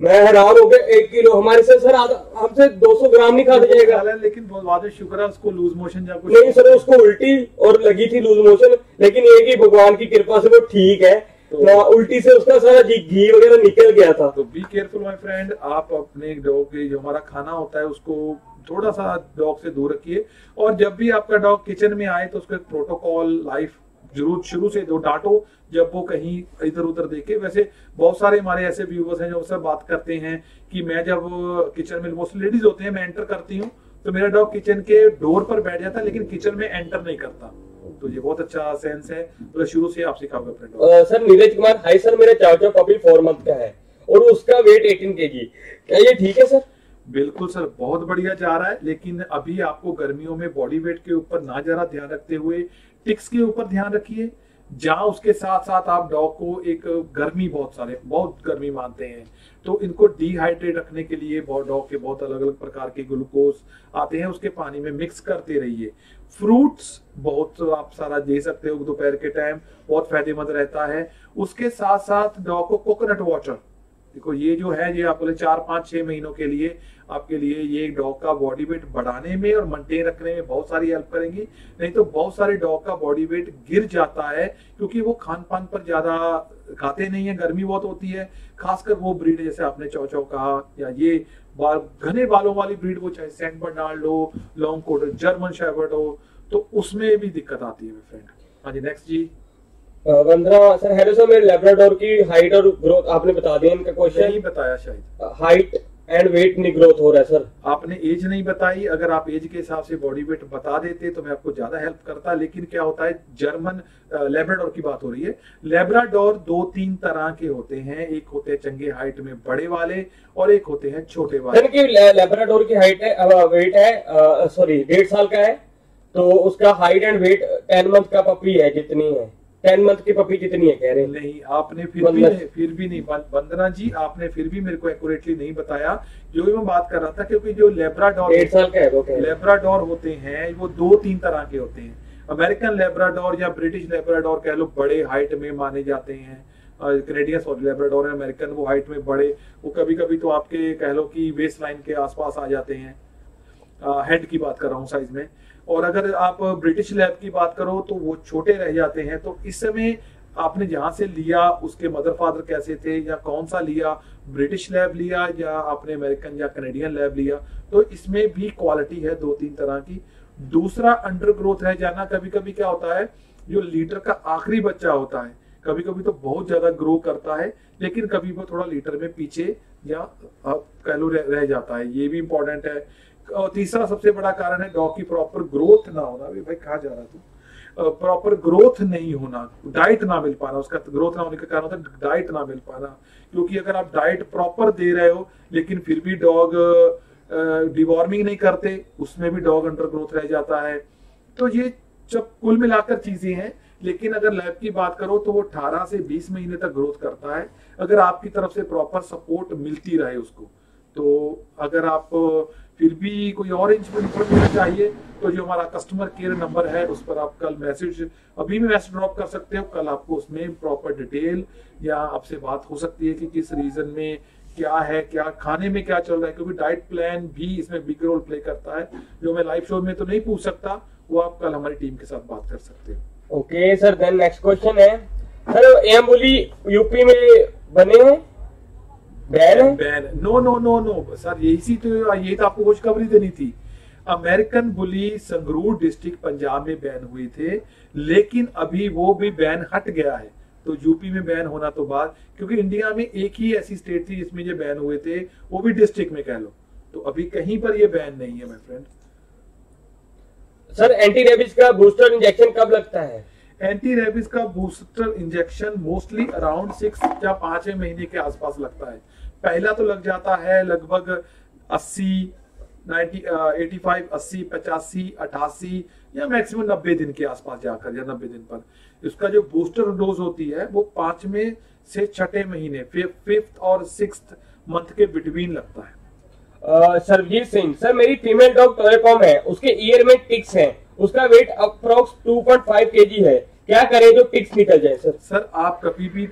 मैं हैरान हो गया एक किलो। हमारे से सर हमसे 200 ग्राम नहीं खा जाएगा। लेकिन बहुत शुक्र है उसको लूज मोशन या कुछ नहीं सर उसको उल्टी और लगी थी लूज मोशन लेकिन ये कि भगवान की कृपा से वो ठीक है। तो- तो उल्टी से उसका सारा घी घी वगैरह निकल गया था। तो बी केयरफुल माय फ्रेंड आप अपने डॉग के जो हमारा खाना होता है उसको थोड़ा सा डॉग से दूर रखिए। और जब भी आपका डॉग किचन में आए तो उसको एक प्रोटोकॉल, लाइफ ज़रूर, शुरू से दो डांटो, जब वो कहीं इधर उधर देखे। वैसे बहुत सारे हमारे ऐसे व्यूवर्स हैं जो उससे बात करते हैं कि मैं जब किचन में मोस्टली लेडीज़ होते हैं, मैं एंटर करती हूँ तो मेरा डॉग किचन के डोर पर बैठ जाता है, लेकिन किचन में एंटर नहीं करता। तो ये बहुत अच्छा सेंस है। तो शुरू से आप सिखाओगे अपने dog sir Neeraj Kumar hi sir, मेरा चाव चाव फोर मंथ का है, और उसका वेट 18 केजी क्या ये ठीक है, सर? बिल्कुल सर, बहुत बढ़िया जा रहा है, लेकिन अभी आपको गर्मियों में बॉडी वेट के ऊपर ना जरा ध्यान रखते हुए टिक्स के ऊपर ध्यान रखिए, जहाँ उसके साथ साथ आप डॉग को एक गर्मी बहुत सारे, बहुत गर्मी मानते हैं। तो इनको डिहाइड्रेट रखने के लिए बहुत डॉग के बहुत अलग अलग प्रकार के ग्लूकोज आते हैं, उसके पानी में मिक्स करते रहिए। फ्रूट्स बहुत आप सारा दे सकते हो दोपहर के टाइम बहुत फ़ायदेमंद रहता है। उसके साथ साथ डॉग को कोकोनट वाटर देखो ये जो है, ये आप बोले चार, पाँच, छह महीनों के लिए आपके लिए ये डॉग का बॉडी वेट बढ़ाने में और मेंटेन रखने में बहुत सारी हेल्प करेंगी। नहीं तो बहुत सारे डॉग का बॉडी वेट गिर जाता है क्योंकि वो खान पान पर ज़्यादा खाते नहीं है गर्मी बहुत होती है खासकर वो ब्रीड जैसे आपने चौ चौ कहा या ये बाल घने बालों वाली ब्रीड वो चाहे सेंट बर्नाल्ड हो लॉन्ग कोट जर्मन शेफर्ड हो तो उसमें भी दिक्कत आती है फ्रेंड हाँ जी नेक्स्ट जी। वंदना सर हेलो सर मेरे लेब्राडोर की हाइट और ग्रोथ आपने बता दिया इनका नहीं क्वेश्चन बताया शायद। हाइट एंड वेट नहीं ग्रोथ हो रहा है सर आपने एज नहीं बताई अगर आप एज के हिसाब से बॉडी वेट बता देते तो मैं आपको ज़्यादा हेल्प करता लेकिन क्या होता है जर्मन लेब्राडोर की बात हो रही है। लेब्राडोर दो तीन तरह के होते हैं एक होते हैं चंगे हाइट में बड़े वाले और एक होते हैं छोटे वाले। की लेब्राडोर की हाइट है वेट है सॉरी डेढ़ साल का है तो उसका height and weight ten month का पपी है जितनी है। टेन मंथ की पपी जितनी है कह रहे हैं। नहीं आपने फिर भी नहीं फिर भी नहीं। वंदना जी आपने फिर भी मेरे को एक्यूरेटली नहीं बताया। जो भी मैं बात कर रहा था क्योंकि जो लेब्राडोर डेढ़ साल का है वो लेब्राडोर होते हैं वो दो तीन तरह के होते हैं। अमेरिकन लेब्राडोर या ब्रिटिश लेब्राडोर कह लो बड़े हाइट में माने जाते हैं। कनेडियन सॉरी लेब्राडोर है अमेरिकन वो हाइट में बड़े वो कभी कभी तो आपके कह लो कि वेस्ट लाइन के आसपास आ जाते हैं। हेड की बात कर रहा हूँ साइज़ में। और अगर आप ब्रिटिश लैब की बात करो तो वो छोटे रह जाते हैं। तो इस समय आपने जहाँ से लिया उसके मदर फादर कैसे थे या कौन सा लिया? ब्रिटिश लैब लिया या आपने अमेरिकन या कनेडियन लैब लिया? तो इसमें भी क्वालिटी है दो तीन तरह की। दूसरा अंडर ग्रोथ रह जाना कभी कभी क्या होता है जो लीटर का आखिरी बच्चा होता है कभी कभी तो बहुत ज़्यादा ग्रो करता है लेकिन कभी वो थोड़ा लीटर में पीछे या कह लो रह, रह जाता है। ये भी इंपॉर्टेंट है। और तीसरा सबसे बड़ा कारण है डॉग की प्रॉपर ग्रोथ ना होना। अभी भाई, कहा जा रहा तू? प्रॉपर ग्रोथ नहीं होना डाइट ना मिल पाना, उसका ग्रोथ ना होने का कारण होता है डाइट ना मिल पाना। क्योंकि अगर आप डाइट प्रॉपर दे रहे हो, लेकिन फिर भी डॉग डिवॉर्मिंग नहीं करते, उसमें भी डॉग अंडर ग्रोथ रह जाता है। तो ये जब कुल मिलाकर चीज़ें हैं, लेकिन अगर लैब की बात करो तो वो 18 से 20 महीने तक ग्रोथ करता है। अगर आपकी तरफ़ से प्रॉपर सपोर्ट मिलती रहे उसको तो अगर आप फिर भी कोई और इन्फॉर्मेशन चाहिए तो जो हमारा कस्टमर केयर नंबर है, उस पर आप कल मैसेज अभी भी मैसेज ड्रॉप कर सकते हो, कल आपको उसमें प्रॉपर डिटेल या आपसे बात हो सकती है कि किस रीजन में क्या है, क्या, खाने में क्या चल रहा है, क्योंकि डाइट प्लान भी इसमें बिग रोल प्ले करता है, जो मैं लाइव शो में तो नहीं पूछ सकता, वो आप कल हमारी टीम के साथ बात कर सकते हो। Okay sir then next question है। सर एम यूपी में बने हैं? Ban ban no no no no sir यही सी तो यही तो आपको खुशखबरी देनी थी। American bully Sangrur district Punjab में बैन हुए थे लेकिन अभी वो भी बैन हट गया है। तो यूपी में बैन होना तो बाद क्योंकि इंडिया में एक ही ऐसी स्टेट थी जिसमें ये बैन हुए थे वो भी डिस्ट्रिक्ट में कह लो। तो अभी कहीं पर ये बैन नहीं है my friend sir anti rabies का बूस्टर इंजेक्शन कब लगता है? एंटी रेबिस का booster injection mostly around six या पाँचवें महीने के आसपास लगता है। पहला तो लग जाता है लगभग 80 90 85 80 85 88 या मैक्सिमम 90 दिन के आसपास जाकर या 90 दिन पर। इसका जो बूस्टर डोज होती है वो पाँचवें से छठे महीने फिफ्थ और सिक्स मंथ के बिटवीन लगता है। सरबजीत सिंह सर मेरी फीमेल डॉग टॉयकॉम है उसके ईयर में टिक्स हैं उसका वेट अप्रोक्स 2.5 केजी है। क्या करें जो टिक्स निकल जाए सर? सर आप कभी भी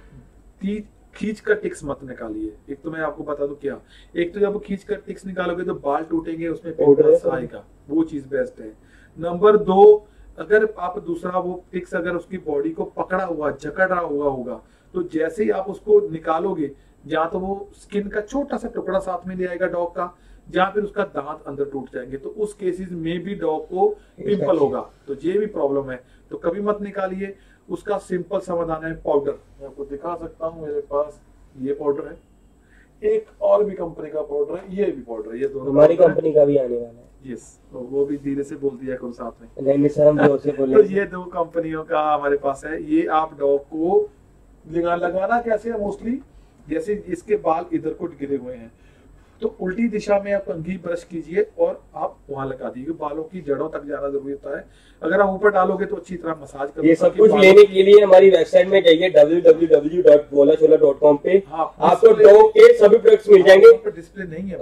खींच कर टिक्स मत निकालिए। एक तो मैं आपको बता दूँ क्या? एक तो जब खींच कर टिक्स निकालोगे तो बाल टूटेंगे उसमें पिंपल्स आएगा। वो चीज़ बेस्ट है। नंबर दो अगर आप दूसरा वो टिक्स अगर उसकी बॉडी को पकड़ा हुआ जकड़ रहा हुआ होगा तो जैसे ही आप उसको निकालोगे या तो वो स्किन का छोटा सा टुकड़ा साथ में ले आएगा डॉग का या फिर उसका दांत अंदर टूट जाएँगे तो उस केसेस में भी डॉग को पिंपल होगा। तो ये भी प्रॉब्लम है। तो कभी मत निकालिए। उसका सिंपल समाधान है पाउडर मैं आपको दिखा सकता हूँ मेरे पास ये पाउडर है। एक और भी कंपनी का पाउडर है ये भी पाउडर है ये दोनों हमारी कंपनी का भी आने वाला है। यस तो वो भी धीरे से बोल दिया करो साथ में। सर हम से तो ये दो कंपनियों का हमारे पास है। ये आप डॉग को लगा लगाना कैसे है मोस्टली जैसे इसके बाल इधर को गिरे हुए हैं। तो उल्टी दिशा में आप कंघी ब्रश कीजिए और आप वहाँ लगा दीजिए। बालों की जड़ों तक जाना ज़रूरी होता है। अगर आप ऊपर डालोगे तो अच्छी तरह मसाज कर ये सब कुछ लेने के लिए हमारी वेबसाइट में जाइए www.bolachola.com पे। हाँ, आपको display- डॉग के सभी प्रोडक्ट्स मिल जाएँगे। डिस्प्ले नहीं है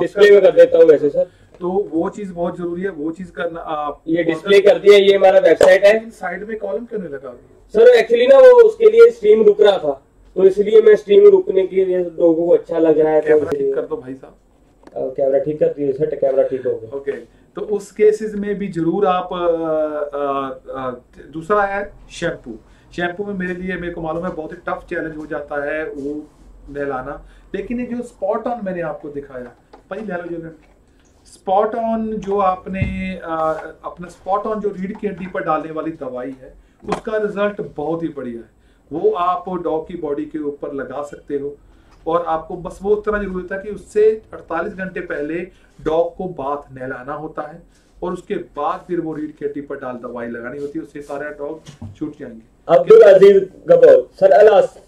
डिस्प्ले में कर देता हूँ वैसे सर तो वो चीज़ बहुत ज़रूरी है वो चीज़ करना आप ये डिस्प्ले कर दिया ये हमारा वेबसाइट है। साइड में कॉलम क्यों नहीं लगा सर एक्चुअली ना वो उसके लिए स्ट्रीम रुक रहा था। तो इसलिए मैं स्ट्रीम रुकने के लिए लोगों को अच्छा लग रहा है तो कैमरा इसलिए- ठीक कर दो भाई साहब। कैमरा ठीक कर दिए सर कैमरा ठीक हो गया। ओके तो उस केसेस में भी ज़रूर आप दूसरा है शैम्पू शैम्पू में मेरे लिए मेरे को मालूम है बहुत ही टफ चैलेंज हो जाता है वो नहलाना। लेकिन ये जो स्पॉट ऑन मैंने आपको दिखाया भाई ले लो जो स्पॉट ऑन जो आपने अपना स्पॉट ऑन जो रीढ़ की हड्डी पर डालने वाली दवाई है उसका रिज़ल्ट बहुत ही बढ़िया है। वो आप डॉग की बॉडी के ऊपर लगा सकते हो। और आपको बस वो उतना ज़रूरी होता है कि उससे 48 घंटे पहले डॉग को बाथ नहलाना होता है और उसके बाद फिर वो रीढ़ की हड्डी पर डाल दवाई लगानी होती है उससे सारे डॉग छूट जाएँगे। अब्दुल अज़ीज़ गबोर सर अलास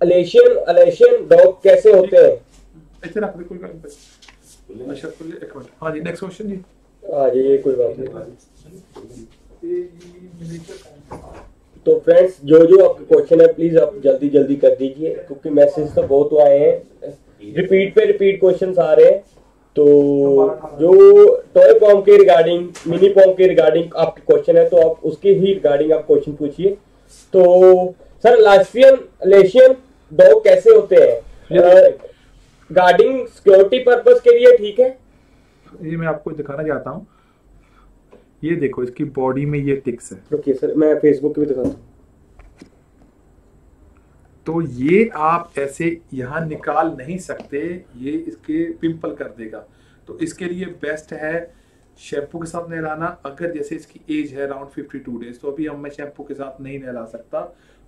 अलेशियन अलेशियन डॉग कैसे होते हैं? रख दे कोई बात नहीं। अच्छा तो एक मिनट। हाँ जी नेक्स्ट क्वेश्चन जी। हाँ जी ये कोई बात नहीं। तो फ्रेंड्स जो जो आपके क्वेश्चन है प्लीज़ आप जल्दी जल्दी कर दीजिए क्योंकि मैसेज तो बहुत आए हैं। रिपीट पे रिपीट क्वेश्चन आ रहे हैं। तो जो टॉय पॉम के रिगार्डिंग मिनी पॉम के रिगार्डिंग आपके क्वेश्चन है तो आप उसके ही रिगार्डिंग आप क्वेश्चन पूछिए। तो सर लास्टियन लेशियन डॉग कैसे होते हैं? गार्डिंग सिक्योरिटी पर्पज के लिए ठीक है? ये मैं आपको दिखाना चाहता हूँ। ये देखो इसकी बॉडी में ये टिक्स है। रुकिए सर मैं फेसबुक पे भी दिखाता हूँ। तो ये आप ऐसे यहाँ निकाल नहीं सकते ये इसके पिंपल कर देगा। तो इसके लिए बेस्ट है शैम्पू के साथ नहलाना। अगर जैसे इसकी एज है अराउंड 52 डेज़ तो अभी हम मैं शैम्पू के साथ नहीं नहला सकता।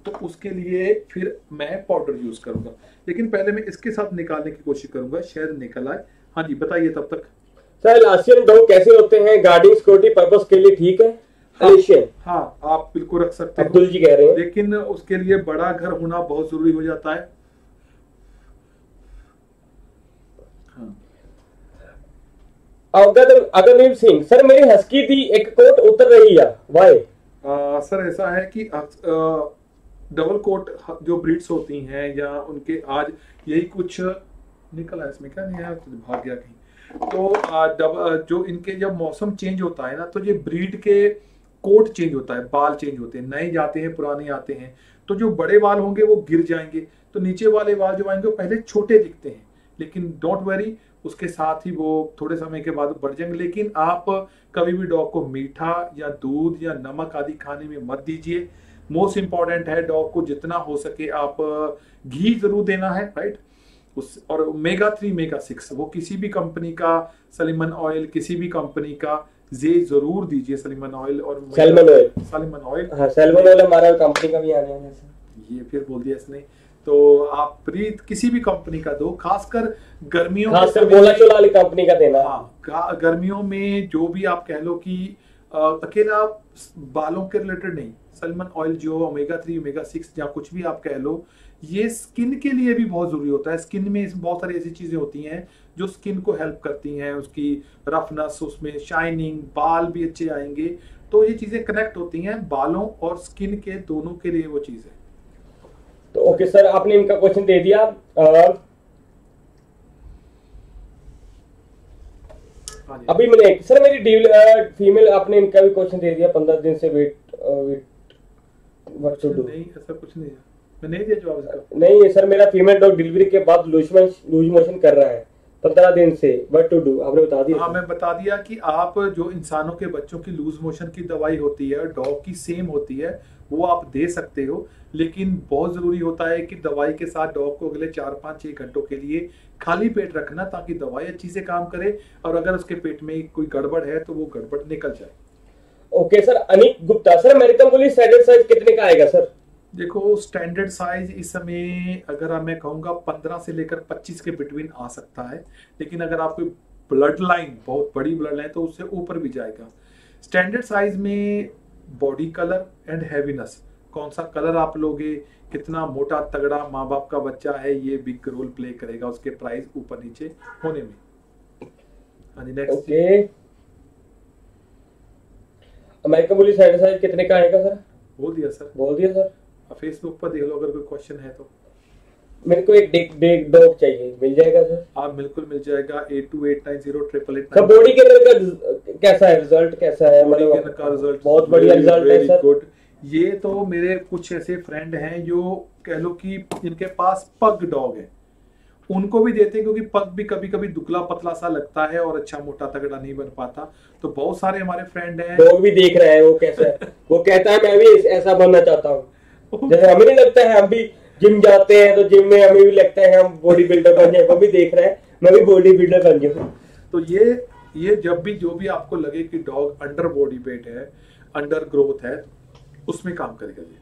तो उसके लिए फिर मैं पाउडर यूज़ करूँगा। लेकिन पहले मैं इसके साथ निकालने की कोशिश करूँगा। शायद निकल आए। हाँ जी बताइए तब तक। सर लास्टियन डॉग कैसे होते हैं? गार्डिंग सिक्योरिटी पर्पस के लिए ठीक है? एशियन हाँ आप बिल्कुल रख सकते अब्दुल जी कह रहे हैं। लेकिन उसके लिए बड़ा घर होना बहुत ज़रूरी हो जाता है। हाँ। अगर अगरदीप सिंह सर मेरी हस्की थी एक कोट उतर रही है। वाई आ, सर ऐसा है कि आ, डबल कोट जो ब्रीड्स होती हैं या उनके आज यही कुछ निकला इसमें? क्या नहीं है तो भाग गया कहीं? तो आ, जो इनके जब मौसम चेंज होता है ना तो ये ब्रीड के कोट चेंज होता है बाल चेंज होते हैं नए जाते हैं पुराने आते हैं तो जो बड़े बाल होंगे वो गिर जाएँगे तो नीचे वाले बाल जो आएँगे वो पहले छोटे दिखते हैं लेकिन डोंट वरी उसके साथ ही वो थोड़े समय के बाद बढ़ जाएँगे लेकिन आप कभी भी डॉग को मीठा या दूध या नमक आदि खाने में मत दीजिए मोस्ट इंपॉर्टेंट है डॉग को जितना हो सके आप घी ज़रूर देना है राइट उस और मेगा थ्री मेगा सिक्स वो किसी भी कंपनी का सलीमन ऑयल किसी भी कंपनी का जे ज़रूर दीजिए सलीमन ऑयल और सैलमन ऑयल सलीमन ऑयल हाँ सैलमन ऑयल हमारा कंपनी का भी वाला है ये फिर बोल दिया इसने। तो आप प्रीत किसी भी कंपनी का दो खासकर गर्मियों के खासकर बोला चोला वाली कंपनी का देना। हाँ गर्मियों में जो भी आप कह लो कि अकेला बालों के रिलेटेड नहीं सलमन ऑयल जो ओमेगा थ्री ओमेगा सिक्स या कुछ भी आप कह लो ये स्किन के लिए भी बहुत ज़रूरी होता है। स्किन में बहुत सारी ऐसी चीज़ें होती हैं जो स्किन को हेल्प करती हैं उसकी रफनेस उसमें शाइनिंग बाल भी अच्छे आएँगे। तो ये चीज़ें कनेक्ट होती हैं बालों और स्किन के दोनों के लिए वो चीज़ है। तो ओके सर आपने इनका क्वेश्चन दे दिया। अ, जी। अभी मैंने सर मेरी डील फीमेल आपने इनका भी क्वेश्चन दे दिया। पंद्रह दिन से wait wait what to do नहीं ऐसा कुछ नहीं है। नहीं दिया जवाब इसका। नहीं सर मेरा फीमेल डॉग डिलीवरी के बाद लूज लूज मोशन कर रहा है पंद्रह दिन से व्हाट टू डू आपने बता दिया। हाँ मैं बता दिया कि आप जो इंसानों के बच्चों की लूज मोशन की दवाई होती है डॉग की सेम होती है वो आप दे सकते हो लेकिन बहुत ज़रूरी होता है कि दवाई के साथ डॉग को अगले चार पाँच छह घंटों के लिए खाली पेट रखना ताकि दवाई अच्छी से काम करे और अगर उसके पेट में कोई गड़बड़ है तो वो गड़बड़ निकल जाए। Okay sir Anik Gupta sir American bully standard size कितने का आएगा सर देखो स्टैंडर्ड साइज़ इस समय अगर मैं कहूँगा पंद्रह से लेकर पच्चीस के बिटवीन आ सकता है। लेकिन अगर आपको ब्लड लाइन बहुत बड़ी ब्लड लाइन तो उससे ऊपर भी जाएगा। स्टैंडर्ड साइज़ में बॉडी कलर एंड हैवीनेस कौन सा कलर आप लोगे? कितना मोटा तगड़ा माँ बाप का बच्चा है ये बिग रोल प्ले करेगा उसके प्राइस ऊपर नीचे होने में। हाँ जी नेक्स्ट बोली स्टैंडर्ड साइज़ कितने का आएगा सर बोल दिया सर बोल दिया सर फेसबुक पर देख लो अगर कोई क्वेश्चन है तो। मेरे को एक डेक डेक डॉग चाहिए। मिल जाएगा सर आप बिल्कुल मिल जाएगा। Eight two eight nine zero triple eight sir body के का कैसा है? रिज़ल्ट कैसा है? मतलब का रिज़ल्ट बहुत बढ़िया रिज़ल्ट है सर गुड ये तो मेरे कुछ ऐसे फ्रेंड हैं जो कह लो कि जिनके पास पग डॉग है। उनको भी देते हैं क्योंकि पग भी कभी कभी दुबला पतला सा लगता है और अच्छा मोटा तगड़ा नहीं बन पाता। तो बहुत सारे हमारे फ्रेंड हैं। डॉग भी देख रहा है वो कैसा है? वो कहता है मैं भी ऐसा बनना चाहता हूँ। जैसे हमें नहीं लगता है हम भी जिम जाते हैं तो जिम में हमें भी लगता है हम बॉडी बिल्डर बन जाए। वो भी देख रहा है मैं भी बॉडी बिल्डर बन जाऊँ। तो ये ये जब भी जो भी आपको लगे कि डॉग अंडर बॉडी वेट है अंडर ग्रोथ है उसमें काम करेगा ये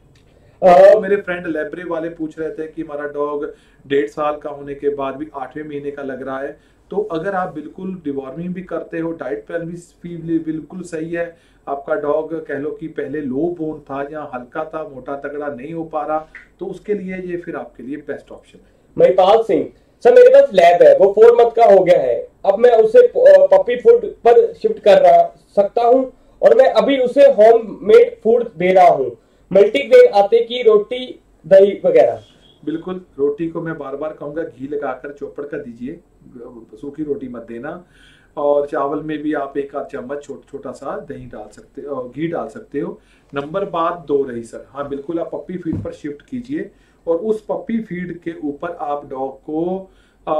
तो मेरे फ्रेंड लेब्रे वाले पूछ रहे थे कि हमारा डॉग डेढ़ साल का होने के बाद भी आठवें महीने का लग रहा है। तो अगर आप बिल्कुल डिवॉर्मिंग भी करते हो डाइट प्लान भी बिल्कुल सही है आपका डॉग कह लो कि पहले लो बोन था या हल्का था मोटा तगड़ा नहीं हो पा रहा तो उसके लिए ये फिर आपके लिए बेस्ट ऑप्शन है। महिपाल सिंह सर मेरे पास लैब है वो फोर मंथ का हो गया है। अब मैं उसे पपी फ़ूड पर शिफ्ट कर रहा सकता हूँ? और मैं अभी उसे होम मेड फ़ूड दे रहा हूँ। मल्टीग्रेन आटे की रोटी दही वगैरह। बिल्कुल रोटी को मैं बार बार कहूँगा घी लगाकर चौपड़ कर दीजिए सूखी रोटी मत देना। और चावल में भी आप एक आध चम्मच छोटा छोटा सा दही डाल सकते हो घी डाल सकते हो। नंबर बात दो रही सर। हाँ बिल्कुल आप पप्पी फ़ीड पर शिफ्ट कीजिए और उस पप्पी फ़ीड के ऊपर आप डॉग को आ,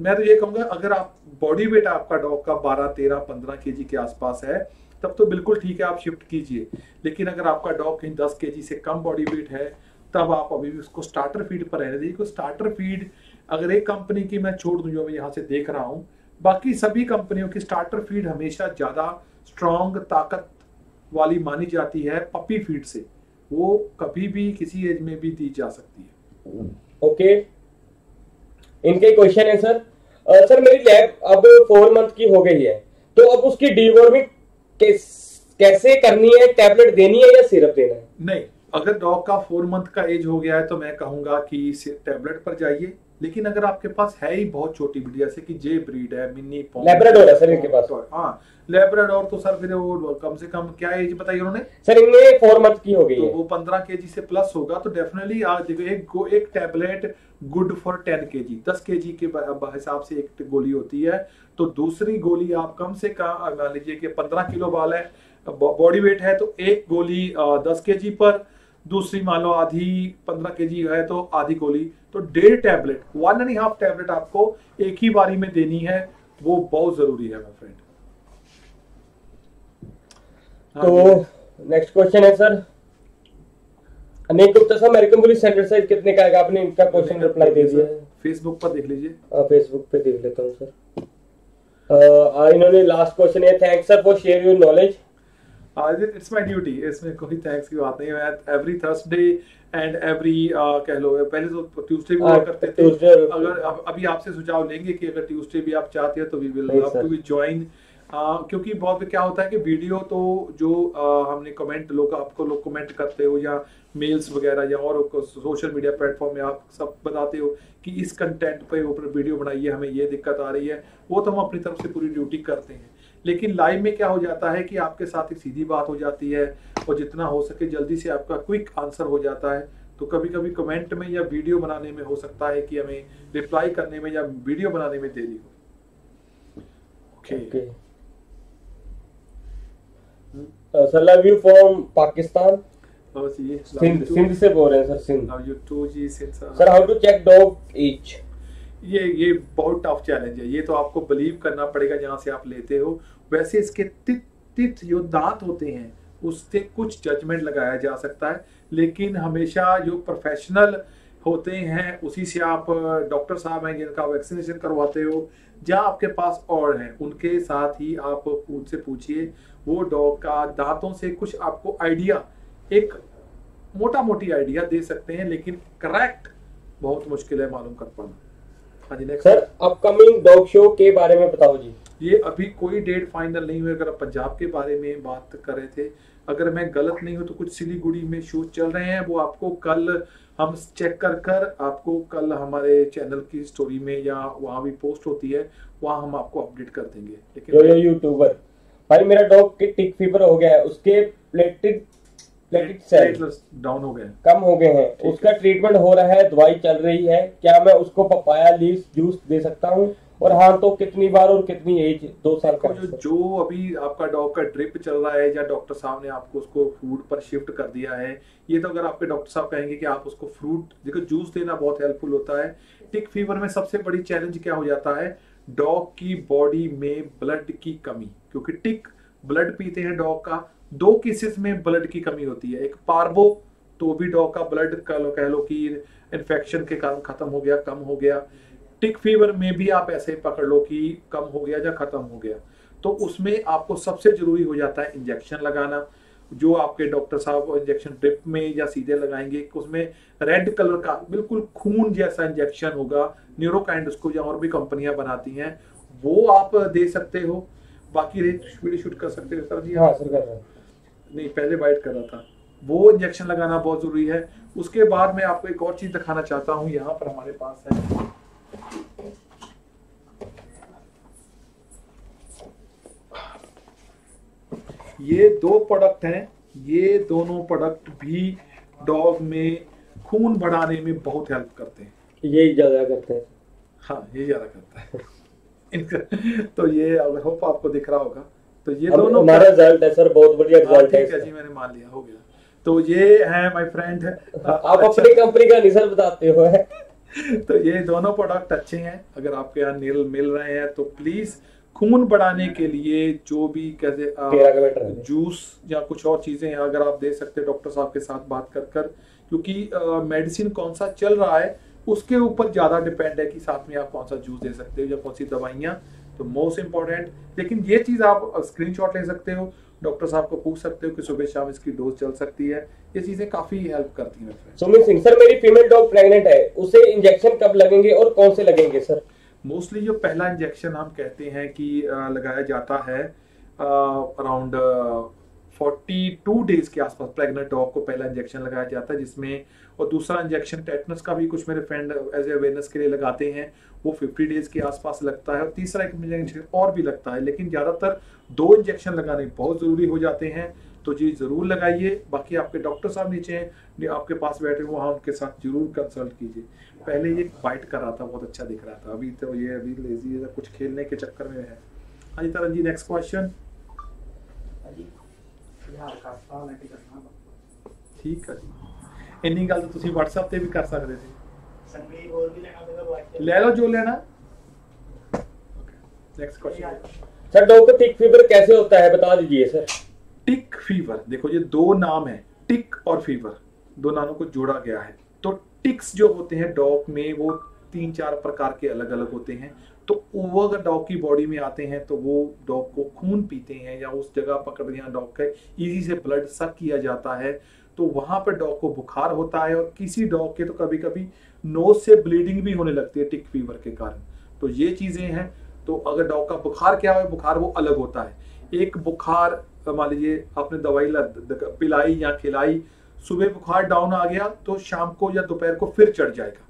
मैं तो ये कहूँगा अगर आप बॉडी वेट आपका डॉग का बारह तेरह पंद्रह के के आसपास है तब तो बिल्कुल ठीक है आप शिफ्ट कीजिए। लेकिन अगर आपका डॉग कहीं दस के से कम बॉडी वेट है तब आप अभी भी उसको स्टार्टर फ़ीड पर रहने दीजिए। स्टार्टर फ़ीड अगर एक कंपनी की मैं छोड़ दूँ जो मैं यहाँ से देख रहा हूँ बाकी सभी कंपनियों की स्टार्टर फ़ीड हमेशा ज़्यादा स्ट्रॉन्ग ताकत वाली मानी जाती है पपी फ़ीड से। वो कभी भी किसी एज में भी दी जा सकती है। Okay okay. इनके क्वेश्चन है सर uh, सर मेरी लैब अब फोर मंथ की हो गई है। तो अब उसकी डीवॉर्मिंग कैसे करनी है? टैबलेट देनी है या सिरप देना है? नहीं अगर डॉग का फोर मंथ का एज हो गया है तो मैं कहूँगा कि टैबलेट पर जाइए। लेकिन अगर आपके पास है ही बहुत छोटी ब्रीड जैसे कि जे ब्रीड है मिनी लेब्राडोर है सर इनके पास। हाँ लेब्राडोर तो सर फिर वो कम से कम क्या एज बताइए उन्होंने? सर इनमें फोर मंथ की हो गई तो है। वो पंद्रह के से प्लस होगा तो डेफिनेटली आज देखो एक एक टैबलेट गुड फॉर टेन के जी दस के जी के हिसाब से एक गोली होती है तो दूसरी गोली आप कम से कम मान लीजिए कि पंद्रह किलो बाल है बॉडी वेट है तो एक गोली दस के जी पर दूसरी मान लो आधी पंद्रह के जी है तो आधी गोली तो डेढ़ tablet one and half tablet आपको एक ही बारी में देनी है वो बहुत ज़रूरी है फ्रेंड तो नेक्स्ट क्वेश्चन है sir Anek Gupta sir American bully standard size कितने का आएगा? आपने इनका क्वेश्चन रिप्लाई दे दिया। फेसबुक पर देख लीजिए। फेसबुक पे देख लेता हूँ सर इन्होंने लास्ट क्वेश्चन है। Thanks sir for share your knowledge it's my duty इसमें कोई थैंक्स की बात नहीं है। एवरी थर्सडे एंड एवरी कह लो पहले तो ट्यूसडे भी हुआ करते थे। अगर अभी आपसे सुझाव लेंगे कि अगर ट्यूसडे भी आप चाहते हैं तो we will to be join क्योंकि बहुत क्या होता है कि वीडियो तो जो uh, हमने कमेंट लोग आपको लोग कमेंट करते हो या मेल्स वगैरह या और सोशल मीडिया प्लेटफॉर्म में आप सब बताते हो कि इस कंटेंट पे ऊपर वीडियो बनाइए हमें ये दिक्कत आ रही है। वो तो हम अपनी तरफ़ से पूरी ड्यूटी करते हैं। लेकिन लाइव में क्या हो जाता है कि आपके साथ एक सीधी बात हो जाती है और जितना हो सके जल्दी से आपका क्विक आंसर हो जाता है। तो कभी कभी कमेंट में या वीडियो बनाने में हो सकता है कि हमें रिप्लाई करने में या वीडियो बनाने में देरी हो। Okay. Sir love you from Pakistan Sindh Sindh से बोल रहे हैं sir Sindh. Love you too ji Sindh sir how to check dog each ये ये बहुत टफ चैलेंज है। ये तो आपको बिलीव करना पड़ेगा जहाँ से आप लेते हो। वैसे इसके तित तित जो दांत होते हैं, उससे कुछ जजमेंट लगाया जा सकता है। लेकिन हमेशा जो प्रोफेशनल होते हैं, उसी से आप डॉक्टर साहब हैं जिनका वैक्सीनेशन करवाते हो या आपके पास और हैं, उनके साथ ही आप उनसे पूछिए। वो डॉग का दांतों से कुछ आपको आइडिया एक मोटा मोटी आइडिया दे सकते हैं, लेकिन करेक्ट बहुत मुश्किल है मालूम कर पाना। हाँ जी next sir upcoming dog show के बारे में बताओ जी। ये अभी कोई डेट फाइनल नहीं हुई। अगर आप पंजाब के बारे में बात कर रहे थे अगर मैं गलत नहीं हूँ तो कुछ सिलीगुड़ी में शूट चल रहे हैं। वो आपको कल हम चेक कर कर आपको कल हमारे चैनल की स्टोरी में या वहाँ भी पोस्ट होती है वहाँ हम आपको अपडेट कर देंगे। लेकिन यूट्यूबर भाई मेरा डॉग टिक फीवर हो गया है। उसके प्लेटेड सेल डाउन हो गए कम हो गए हैं। उसका ट्रीटमेंट हो रहा है दवाई चल रही है। क्या मैं उसको पपाया लीव्स जूस दे सकता हूँ? और हाँ तो कितनी बार और कितनी एज दो साल का जो जो अभी आपका डॉग का ड्रिप चल रहा है या डॉक्टर साहब ने आपको उसको फ़ूड पर शिफ्ट कर दिया है ये तो अगर आपके डॉक्टर साहब कहेंगे कि आप उसको फ्रूट देखो जूस देना बहुत हेल्पफुल होता है। टिक फीवर में सबसे बड़ी चैलेंज क्या हो जाता है? डॉग की बॉडी में ब्लड की कमी। क्योंकि टिक ब्लड पीते हैं डॉग का दो केसेस में ब्लड की कमी होती है। एक पार्बो तो भी डॉग का ब्लड कह लो कह लो कि इन्फेक्शन के कारण खत्म हो गया, कम हो गया। टिक फीवर में भी आप ऐसे पकड़ लो कि कम हो गया या खत्म हो गया। तो उसमें आपको सबसे ज़रूरी हो जाता है इंजेक्शन लगाना, जो आपके डॉक्टर साहब इंजेक्शन ड्रिप में या सीधे लगाएँगे। उसमें रेड कलर का बिल्कुल खून जैसा इंजेक्शन होगा। न्यूरोकाइंड उसको या और भी कंपनियाँ बनाती हैं। वो आप दे सकते हो। बाकी वीडियो शूट कर सकते हो सर जी हाँ सर कर रहा हूँ। नहीं पहले बाइट कर रहा था। वो इंजेक्शन लगाना बहुत ज़रूरी है। उसके बाद मैं आपको एक और चीज़ दिखाना चाहता हूँ। यहाँ पर हमारे पास है। ये दो प्रोडक्ट हैं। ये दोनों प्रोडक्ट भी डॉग में खून बढ़ाने में बहुत हेल्प करते हैं। यही ज़्यादा करते हैं। हाँ ये ज़्यादा करता है। तो ये अगर होप आपको दिख रहा होगा। तो ये दोनों हमारा रिज़ल्ट है सर बहुत बढ़िया रिज़ल्ट है ठीक है जी मैंने मान लिया हो गया। तो ये है माय फ्रेंड आप अपनी कंपनी का सर बताते हो है? तो ये दोनों प्रोडक्ट अच्छे हैं। अगर आपके यहाँ नील मिल रहे हैं तो प्लीज़ खून बढ़ाने के लिए जो भी कैसे जूस या कुछ और चीज़ें हैं अगर आप दे सकते हैं डॉक्टर साहब के साथ बात कर कर। क्योंकि मेडिसिन कौन सा चल रहा है उसके ऊपर ज़्यादा डिपेंड है कि साथ में आप कौन सा जूस दे सकते हो या कौन सी दवाइयाँ। तो मोस्ट इंपॉर्टेंट लेकिन ये चीज़ आप स्क्रीनशॉट ले सकते हो। डॉक्टर साहब को पूछ सकते हो कि सुबह शाम इसकी डोज चल सकती है। ये चीज़ें काफ़ी हेल्प करती हैं सुमित सिंह सर मेरी फीमेल डॉग प्रेग्नेंट है। उसे इंजेक्शन कब लगेंगे और कौन से लगेंगे सर मोस्टली जो पहला इंजेक्शन हम कहते हैं कि लगाया जाता है अराउंड फोर्टी टू डेज़ के आसपास प्रेग्नेंट डॉग को पहला इंजेक्शन लगाया जाता है जिसमें और दूसरा इंजेक्शन टेटनस का भी कुछ मेरे फ्रेंड एज अवेयरनेस के लिए लगाते हैं। वो फिफ्टी डेज़ के आसपास लगता है और तीसरा एक इंजेक्शन और भी लगता है। लेकिन ज़्यादातर दो इंजेक्शन लगाने बहुत ज़रूरी हो जाते हैं। तो जी ज़रूर लगाइए। बाकी आपके डॉक्टर साहब नीचे हैं आपके पास बैठे हुए वहाँ उनके साथ ज़रूर कंसल्ट कीजिए। पहले ये फाइट कर रहा था बहुत अच्छा दिख रहा था। अभी तो ये अभी लेजी है कुछ खेलने के चक्कर में है। हाँ जी तरन जी नेक्स्ट क्वेश्चन ठीक है जी। ਇੰਨੀ ਗੱਲ ਤਾਂ ਤੁਸੀਂ WhatsApp ਤੇ ਵੀ ਕਰ ਸਕਦੇ ਸੀ ਸੰਗਲੀ ਹੋਰ ਵੀ ਲੈਣਾ ਹੋਵੇਗਾ ਬਾਅਦ ਲੈ ਲਓ ਜੋ ਲੈਣਾ नेक्स्ट क्वेश्चन सर डॉग को टिक फीवर कैसे होता है बता दीजिए सर टिक फीवर देखो ये दो नाम है टिक और फीवर दो नामों को जोड़ा गया है तो टिक्स जो होते हैं डॉग में वो तीन चार प्रकार के अलग अलग होते हैं तो वो अगर डॉग की बॉडी में आते हैं तो वो डॉग को खून पीते हैं या उस जगह पकड़ यहाँ डॉग का इजी से ब्लड सक किया जाता है तो वहाँ पर डॉग को बुखार होता है और किसी डॉग के तो कभी कभी नोज़ से ब्लीडिंग भी होने लगती है टिक फीवर के कारण। तो ये चीज़ें हैं। तो अगर डॉग का बुखार क्या है, बुखार वो अलग होता है। एक बुखार, मान लीजिए आपने दवाई पिलाई या खिलाई, सुबह बुखार डाउन आ गया तो शाम को या दोपहर को फिर चढ़ जाएगा।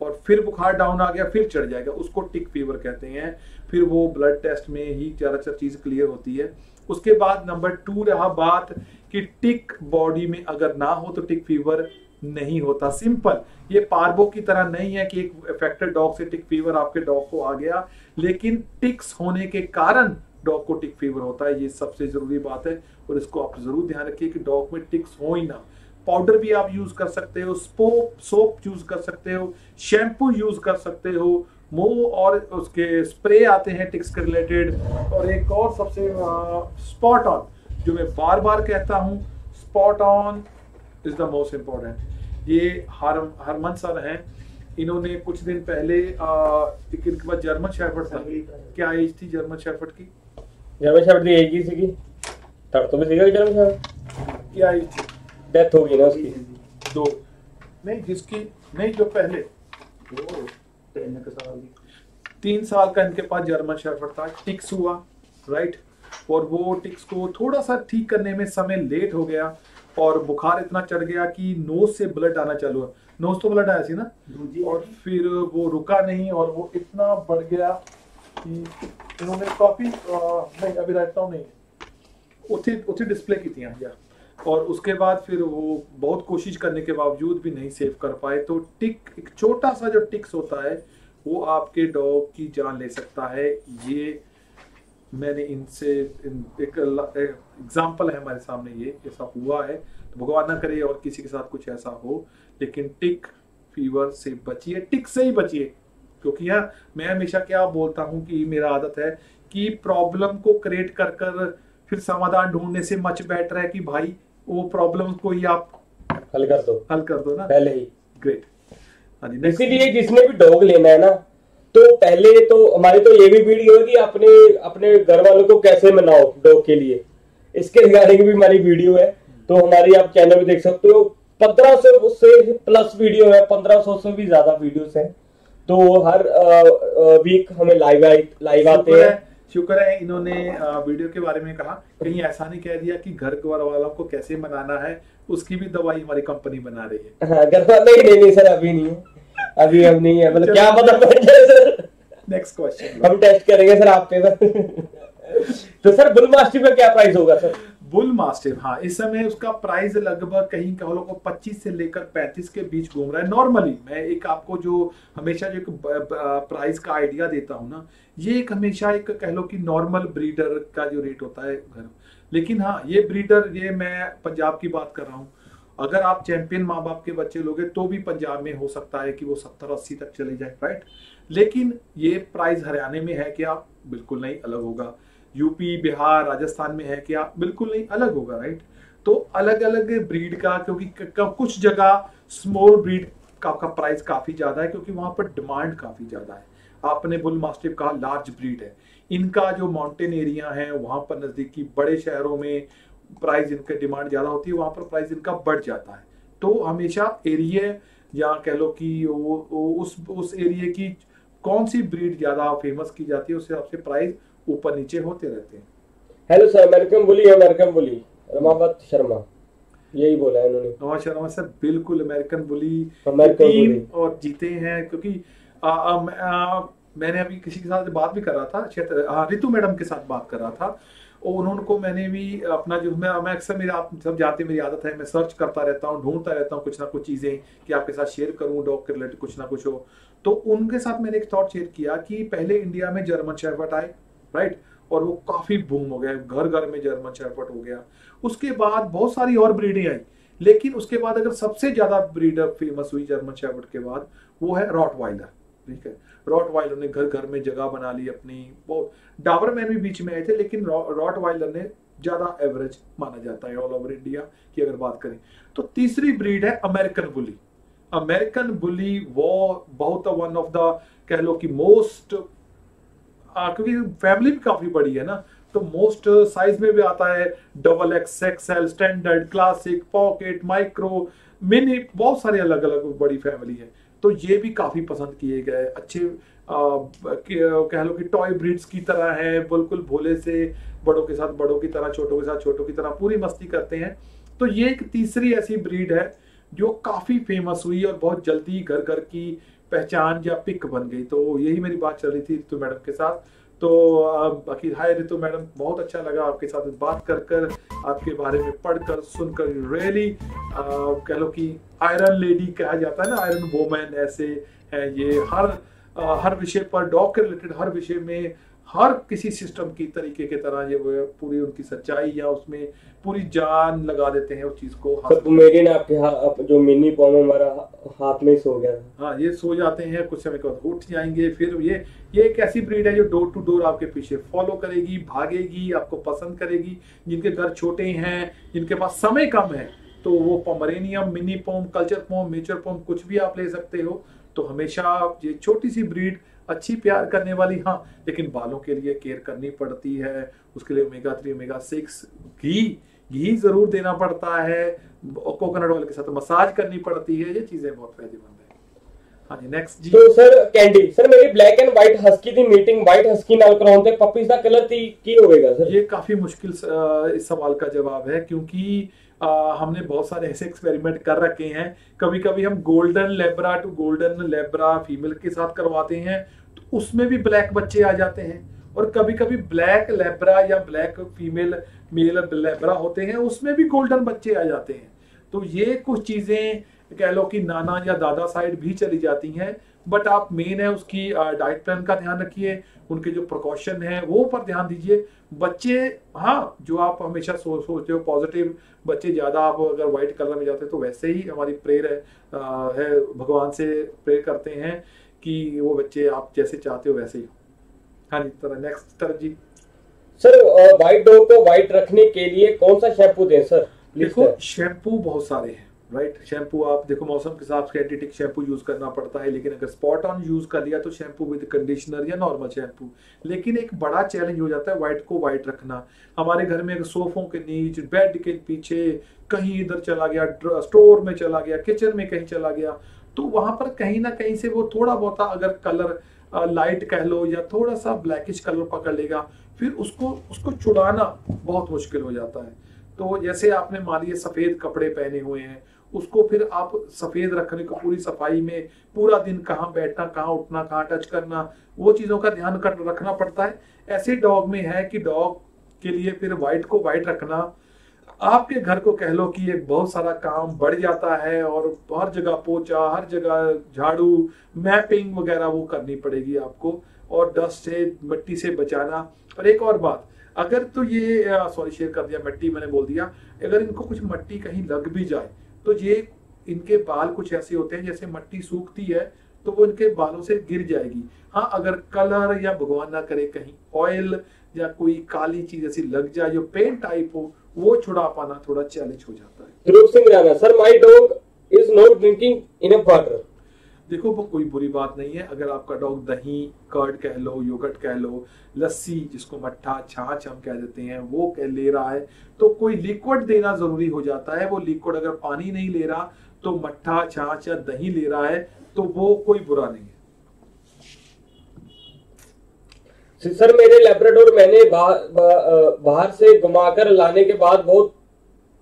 और फिर बुखार डाउन आ गया, फिर चढ़ जाएगा। उसको टिक फीवर कहते हैं। फिर वो ब्लड टेस्ट में ही ज़्यादातर चीज़ क्लियर होती है। उसके बाद नंबर टू रहा बात कि टिक बॉडी में अगर ना हो तो टिक फीवर नहीं होता। सिंपल ये पार्बो की तरह नहीं है कि एक अफेक्टेड डॉग से टिक फीवर आपके डॉग को आ गया, लेकिन टिक्स होने के कारण डॉग को टिक फीवर होता है, ये सबसे ज़रूरी बात है, और इसको आप ज़रूर ध्यान रखिए कि डॉग में टिक्स हो ही ना। पाउडर भी आप यूज़ कर सकते हो सोप सोप यूज़ कर सकते हो शैम्पू यूज़ कर सकते हो मुँह और उसके स्प्रे आते हैं टिक्स के रिलेटेड और एक और सबसे स्पॉट ऑन जो मैं बार बार कहता हूँ spot on is the most important ये हर हरमन सर हैं। इन्होंने कुछ दिन पहले इनके जर्मन शेफर्ड था। क्या एज थी जर्मन शेफर्ड की? जर्मन शेफर्ड की एज ही थी मैं सीखा जर्मन शेफर्ड क्या एज थी? डेथ हो गई ना उसकी। दो। नहीं जिसकी नहीं जो पहले। साल तीन साल का इनके पास जर्मन शेफर्ड था टिक्स हुआ राइट और वो टिक्स को थोड़ा सा ठीक करने में समय लेट हो गया और बुखार इतना चढ़ गया कि नोज़ से ब्लड आना चालू हुआ। नोज़ तो ब्लड आया सी ना? और फिर वो रुका नहीं और वो इतना बढ़ गया कि इन्होंने काफ़ी नहीं अभी रहता हूँ नहीं। उठी उठी डिस्प्ले की थी या और उसके बाद फिर वो बहुत कोशिश करने के बावजूद भी नहीं सेव कर पाए तो टिक एक छोटा सा जो टिक्स होता है वो आपके डॉग की जान ले सकता है। ये मैंने इनसे इन, एक एग्ज़ाम्पल है हमारे सामने ये ऐसा हुआ है। तो भगवान ना करे और किसी के साथ कुछ ऐसा हो लेकिन टिक फीवर से बचिए टिक से ही बचिए। क्योंकि यार मैं हमेशा क्या बोलता हूँ कि मेरा आदत है कि प्रॉब्लम को क्रिएट कर कर फिर समाधान ढूँढने से मच बेटर है कि भाई वो प्रॉब्लम को ही आप हल कर दो। हल कर दो ना। पहले ही। ग्रेट हाँ. इसीलिए जिसने भी डॉग लेना है ना तो पहले तो हमारी तो ये भी वीडियो है कि अपने अपने घर वालों को कैसे मनाओ डॉग के लिए। इसके रिगार्डिंग भी हमारी वीडियो है। तो हमारी आप चैनल पे देख सकते हो पंद्रह सौ से प्लस वीडियो है पंद्रह सौ से भी ज़्यादा वीडियोस हैं। तो हर वीक हमें लाइव लाइव आते है। शुक्र है इन्होंने वीडियो के बारे में कहा। कहीं ऐसा नहीं कह दिया कि घर घर वालों को कैसे मनाना है उसकी भी दवाई हमारी कंपनी बना रही है। हाँ, घर वाले नहीं नहीं नहीं सर अभी नहीं है। अभी अब नहीं है। मतलब क्या मतलब सर? नेक्स्ट क्वेश्चन हम टेस्ट करेंगे सर आप पे। तो सर बुल मास्टर का क्या प्राइस होगा सर? बुल मास्टिफ हाँ इस समय उसका प्राइस लगभग कहीं कह लो को 25 से लेकर 35 के बीच घूम रहा है। नॉर्मली मैं एक आपको जो हमेशा जो एक प्राइस का आइडिया देता हूँ ना, ये एक हमेशा एक कह लो कि नॉर्मल ब्रीडर का जो रेट होता है घर। लेकिन हाँ ये ब्रीडर ये मैं पंजाब की बात कर रहा हूँ। अगर आप चैंपियन माँ बाप के बच्चे लोगे तो भी पंजाब में हो सकता है कि वो सत्तर अस्सी तक चले जाए राइट लेकिन ये प्राइस हरियाणा में है क्या बिल्कुल नहीं, अलग होगा। यूपी बिहार राजस्थान में है क्या? बिल्कुल नहीं अलग होगा राइट तो अलग अलग ब्रीड का क्योंकि कुछ जगह स्मॉल ब्रीड का, का प्राइस काफ़ी ज़्यादा है क्योंकि वहाँ पर डिमांड काफ़ी ज़्यादा है। आपने बुल मास्टिफ कहा लार्ज ब्रीड है। इनका जो माउंटेन एरिया है वहाँ पर नजदीकी बड़े शहरों में प्राइस इनका डिमांड ज़्यादा होती है वहाँ पर प्राइस इनका बढ़ जाता है। तो हमेशा एरिए या कह लो कि वो, वो उस उस एरिया की कौन सी ब्रीड ज़्यादा फ़ेमस की जाती है उस हिसाब से प्राइस ऊपर नीचे होते रहते हैं। Hello sir American bully American bully. Ramawat Sharma. यही बोला है इन्होंने नवाज़ शर्मा सर बिल्कुल अमेरिकन बुली। टीम और जीते हैं क्योंकि आ, आ, मैं- आ, मैंने अभी किसी के साथ बात भी कर रहा था शायद हाँ, रितु मैडम के साथ बात कर रहा था। और उन्होंने को मैंने भी अपना जो मैं मैं अक्सर मेरा आप सब जानते मेरी आदत है मैं सर्च करता रहता हूँ ढूंढता रहता हूँ कुछ ना कुछ चीज़ें कि आपके साथ शेयर करूँ डॉग के रिलेटेड कुछ ना कुछ हो। तो उनके साथ मैंने एक थॉट शेयर किया कि पहले इंडिया में जर्मन शेफर्ड आए राइट? और वो काफ़ी बूम हो गया, घर घर में जर्मन शेफर्ड हो गया। उसके बाद बहुत सारी और ब्रीडें आई। लेकिन उसके बाद अगर सबसे ज़्यादा ब्रीडर फ़ेमस हुई जर्मन शेफर्ड के बाद, वो है रॉट ठीक है? रॉट ने घर घर में जगह बना ली अपनी। वो डाबरमैन भी बीच में आए थे, लेकिन रॉट ने ज़्यादा एवरेज माना जाता है ऑल ओवर इंडिया की अगर बात करें। तो तीसरी ब्रीड है अमेरिकन बुली अमेरिकन बुली वो बहुत वन ऑफ़ द कह लो कि मोस्ट क्योंकि फैमिली भी काफ़ी बड़ी है ना तो मोस्ट साइज़ में भी आता है double X XL standard classic pocket micro mini बहुत सारी अलग अलग बड़ी फैमिली है। तो ये भी काफ़ी पसंद किए गए। अच्छे कह लो कि टॉय ब्रीड्स की तरह है, बिल्कुल भोले से बड़ों के साथ, बड़ों की तरह, छोटों के साथ, छोटों की तरह पूरी मस्ती करते हैं। तो ये एक तीसरी ऐसी ब्रीड है, जो काफ़ी फ़ेमस हुई और बहुत जल्दी घर घर की पहचान या पिक बन गई। तो यही मेरी बात चल रही थी रितु मैडम के साथ। तो बाकी हाय रितु मैडम बहुत अच्छा लगा आपके साथ बात कर कर आपके बारे में पढ़कर सुनकर रियली कह लो कि आयरन लेडी कहा जाता है ना आयरन वोमैन ऐसे है ये। हर आ, हर विषय पर डॉग के रिलेटेड हर विषय में हर किसी सिस्टम की तरीके के तरह ये वो पूरी उनकी सच्चाई या उसमें पूरी जान लगा देते हैं उस चीज़ को आपके हाथ जो मिनी पॉम हमारा हाथ में सो गया हाँ ये सो जाते हैं कुछ समय के बाद उठ जाएँगे फिर ये ये एक ऐसी ब्रीड है जो डोर टू डोर आपके पीछे फॉलो करेगी भागेगी आपको पसंद करेगी। जिनके घर छोटे हैं जिनके पास समय कम है तो वो Pomeranian mini pom culture pom mature pom कुछ भी आप ले सकते हो। तो हमेशा ये छोटी सी ब्रीड अच्छी प्यार करने वाली हाँ लेकिन बालों के लिए केयर करनी पड़ती है। उसके लिए ओमेगा थ्री ओमेगा सिक्स घी घी ज़रूर देना पड़ता है। कोकोनट ऑयल के साथ मसाज करनी पड़ती है। ये चीज़ें बहुत फ़ायदेमंद है। हाँ जी नेक्स्ट जी। तो सर कैंडी सर मेरी ब्लैक एंड व्हाइट हस्की दी मीटिंग व्हाइट हस्की नाल कराउंਦੇ पपीज ਦਾ कलर की होवेगा सर? ये काफ़ी मुश्किल स- इस सवाल का अ, हमने बहुत सारे ऐसे एक्सपेरिमेंट कर रखे हैं। कभी कभी हम golden Lebra to golden Lebra female के साथ करवाते हैं तो उसमें भी ब्लैक बच्चे आ जाते हैं। और कभी कभी ब्लैक लेब्रा या ब्लैक फीमेल मेल लेब्रा होते हैं उसमें भी गोल्डन बच्चे आ जाते हैं। तो ये कुछ चीज़ें कह लो कि नाना या दादा साइड भी चली जाती हैं। बट आप मेन है उसकी डाइट प्लान का ध्यान रखिए उनके जो प्रिकॉशन है वो पर ध्यान दीजिए। बच्चे हाँ जो आप हमेशा सो, सोचते हो पॉजिटिव बच्चे ज़्यादा आप अगर व्हाइट कलर में जाते हैं तो वैसे ही हमारी प्रेयर है, आ, है भगवान से प्रेयर करते हैं कि वो बच्चे आप जैसे चाहते हो वैसे ही हो। जी तरह नेक्स्ट तरह जी। सर व्हाइट डॉग को व्हाइट रखने के लिए कौन सा शैम्पू दें सर देखो शैम्पू बहुत सारे हैं। राइट शैम्पू आप देखो मौसम के हिसाब से एंटीटिक शैम्पू यूज़ करना पड़ता है, लेकिन अगर स्पॉट ऑन यूज़ कर लिया तो शैम्पू विद कंडीशनर या नॉर्मल शैम्पू लेकिन एक बड़ा चैलेंज हो जाता है व्हाइट को व्हाइट रखना। हमारे घर में अगर सोफों के नीचे बेड के पीछे कहीं इधर चला गया स्टोर में चला गया किचन में कहीं चला गया तो वहाँ पर कहीं ना कहीं से वो थोड़ा बहुत अगर कलर लाइट कह लो या थोड़ा सा ब्लैकिश कलर पकड़ लेगा, फिर उसको उसको छुड़ाना बहुत मुश्किल हो जाता है। तो जैसे आपने मान लिया सफ़ेद कपड़े पहने हुए हैं उसको फिर आप सफ़ेद रखने को, पूरी सफ़ाई में, पूरा दिन कहाँ बैठना, कहाँ उठना, कहाँ टच करना, वो चीज़ों का ध्यान कर, रखना पड़ता है। ऐसे डॉग में है कि डॉग के लिए फिर व्हाइट को व्हाइट रखना, आपके घर को कह लो कि एक बहुत सारा काम बढ़ जाता है और हर जगह पोचा हर जगह झाड़ू, मैपिंग वगैरह वो करनी पड़ेगी आपको, और डस्ट से, मिट्टी से बचाना। और एक और बात, अगर तो ये सॉरी शेयर कर दिया, मिट्टी मैंने बोल दिया, अगर इनको कुछ मिट्टी कहीं लग भी जाए तो ये इनके बाल कुछ ऐसे होते हैं जैसे मट्टी सूखती है तो वो इनके बालों से गिर जाएगी। हाँ अगर कलर या भगवान ना करे कहीं, ऑयल या कोई काली चीज़ ऐसी लग जाए, जो पेंट टाइप हो, वो छुड़ा पाना थोड़ा चैलेंज हो जाता है। Singh sir my dog is not drinking enough water देखो, वो कोई बुरी बात नहीं है। अगर आपका डॉग दही कर्ड कह लो योगर्ट कह लो, लस्सी जिसको मट्ठा, छाछ हम कह देते हैं, वो कह ले रहा है तो कोई लिक्विड देना ज़रूरी हो जाता है। वो लिक्विड अगर पानी नहीं ले रहा तो मट्ठा, छाछ या दही ले रहा है तो वो कोई बुरा नहीं है। सर, मेरे लेब्राडोर मैंने बाहर बा- बाहर से घुमाकर लाने के बाद बहुत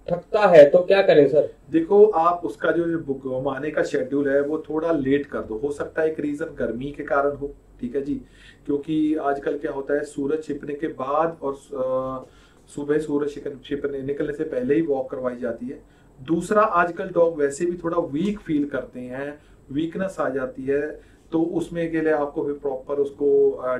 थकता है तो क्या करें, सर? देखो, आप उसका जो घुमाने का शेड्यूल है, वो थोड़ा लेट कर दो। हो सकता है एक रीजन गर्मी के कारण हो, ठीक है जी? क्योंकि आजकल क्या होता है, सूरज छिपने के बाद और सुबह सूरज छिपने, निकलने से पहले ही वॉक करवाई जाती है। दूसरा, आजकल डॉग वैसे भी थोड़ा वीक फील करते हैं वीकनेस आ जाती है तो उसमें के लिए आपको भी प्रॉपर उसको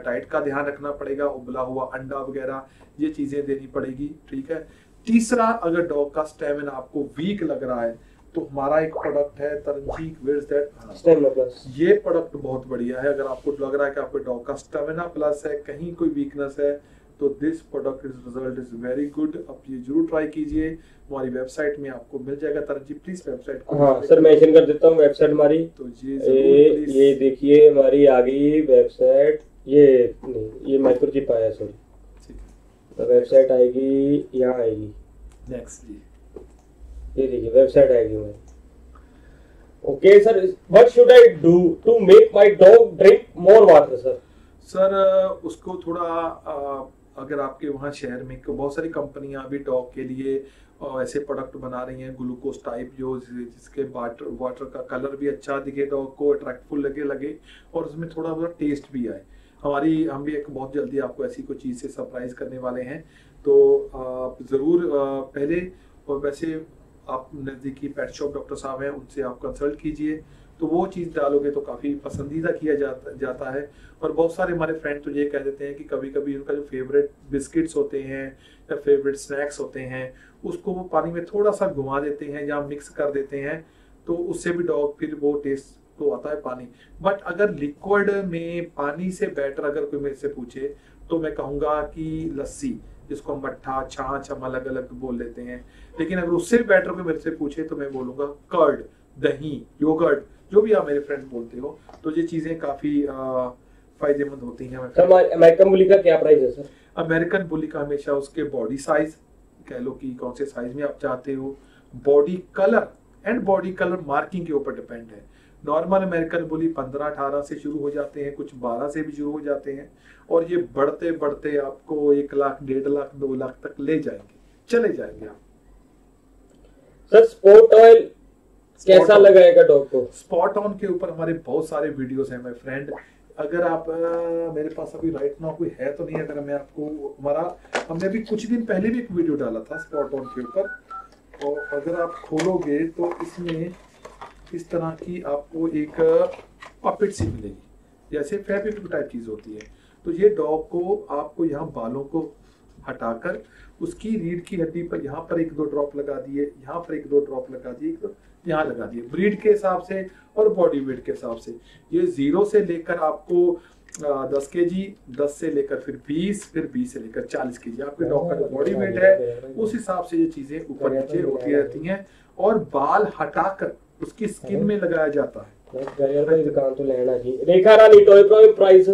डाइट का ध्यान रखना पड़ेगा, उबला हुआ अंडा वगैरह, ये चीज़ें देनी पड़ेगी, ठीक है? तीसरा अगर डॉग का स्टेमिना आपको वीक लग रहा है तो हमारा एक प्रोडक्ट है तरंजी वेयर्स दैट स्टेमिना प्लस ये प्रोडक्ट बहुत बढ़िया है। अगर आपको लग रहा है कि आपके डॉग का स्टेमिना प्लस है कहीं कोई वीकनेस है तो this product is result is very good आप ये ज़रूर ट्राई कीजिए। हमारी वेबसाइट में आपको मिल जाएगा तरंजी प्लीज़ वेबसाइट को हाँ सर मेंशन कर देता हूँ वेबसाइट हमारी। तो ये ये देखिए हमारी आ गई वेबसाइट ये नहीं ये माइक्रोचिप आया सॉरी वेबसाइट आएगी यहाँ आएगी। नेक्स्ट जी। ये देखिए वेबसाइट आएगी हमारी okay sir what should I do to make my dog drink more water sir sir उसको थोड़ा अगर आपके वहाँ शहर में बहुत सारी कंपनियाँ अभी डॉग के लिए ऐसे प्रोडक्ट बना रही हैं ग्लूकोज टाइप जो जिसके वाटर वाटर का कलर भी अच्छा दिखे डॉग को अट्रैक्टफुल लगे लगे और उसमें थोड़ा बहुत टेस्ट भी आए। हमारी, हम भी एक बहुत जल्दी आपको ऐसी कोई चीज़ से सरप्राइज़ करने वाले हैं। तो आप ज़रूर पहले, और वैसे आप नज़दीकी पेट शॉप डॉक्टर साहब हैं, उनसे आप कंसल्ट कीजिए। तो वो चीज़ डालोगे तो काफ़ी पसंदीदा किया जाता जाता है। और बहुत सारे हमारे फ्रेंड तो ये कह देते हैं कि कभी कभी उनका जो फेवरेट बिस्किट्स होते हैं, या फेवरेट स्नैक्स होते हैं, उसको वो पानी में थोड़ा सा घुमा देते हैं, या मिक्स कर देते हैं। तो उससे भी डॉग फिर वो टेस्ट तो आता है पानी। बट अगर लिक्विड में पानी से बेटर अगर कोई मेरे से पूछे तो मैं कहूँगा कि लस्सी जिसको हम मट्ठा छाछ हम अलग अलग बोल लेते हैं। लेकिन अगर उससे भी बेटर कोई मेरे से पूछे तो मैं बोलूँगा कर्ड दही योगर्ट जो भी आप मेरे फ्रेंड बोलते हो। तो ये चीज़ें काफ़ी फ़ायदेमंद होती हैं अमेरिकन बुली का क्या प्राइस है सर? अमेरिकन बुली का हमेशा उसके बॉडी साइज़ कह लो कि कौन से साइज़ में आप चाहते हो body colour and body colour marking के ऊपर डिपेंड है। नॉर्मल अमेरिकन बुली पंद्रह अठारह से शुरू हो जाते हैं कुछ बारह से भी शुरू हो जाते हैं और ये बढ़ते बढ़ते आपको एक लाख डेढ़ लाख दो लाख तक ले जाएँगे चले जाएँगे आप। सर स्पोर्ट ऑयल कैसा लगाएगा डॉग को? स्पॉट ऑन के ऊपर हमारे बहुत सारे वीडियोस हैं माय फ्रेंड अगर आप आ, मेरे पास अभी राइट नाउ कोई है तो नहीं अगर मैं आपको हमारा हमने अभी कुछ दिन पहले भी एक वीडियो डाला था स्पॉट ऑन के ऊपर। और अगर आप खोलोगे तो इसमें इस तरह की आपको एक पपेट सी मिलेगी। जैसे फेविक्विक टाइप चीज़ होती है। तो ये डॉग को, आपको यहाँ बालों को हटाकर, उसकी रीढ़ की हड्डी पर यहाँ पर एक दो ड्रॉप लगा दिए, यहाँ पर एक दो ड्रॉप लगा दिए यहाँ लगा दिए। ब्रीड के हिसाब से और बॉडी वेट के हिसाब से। ये ज़ीरो से लेकर आपको दस के जी दस से लेकर फिर बीस फिर बीस से लेकर चालीस के जी आपके डॉग का जो बॉडी वेट है, उस हिसाब से ये चीज़ें ऊपर नीचे होती रहती हैं। और बाल हटाकर उसकी स्किन में लगाया जाता है। दुकान तो लेना जी Rekha Rani toy price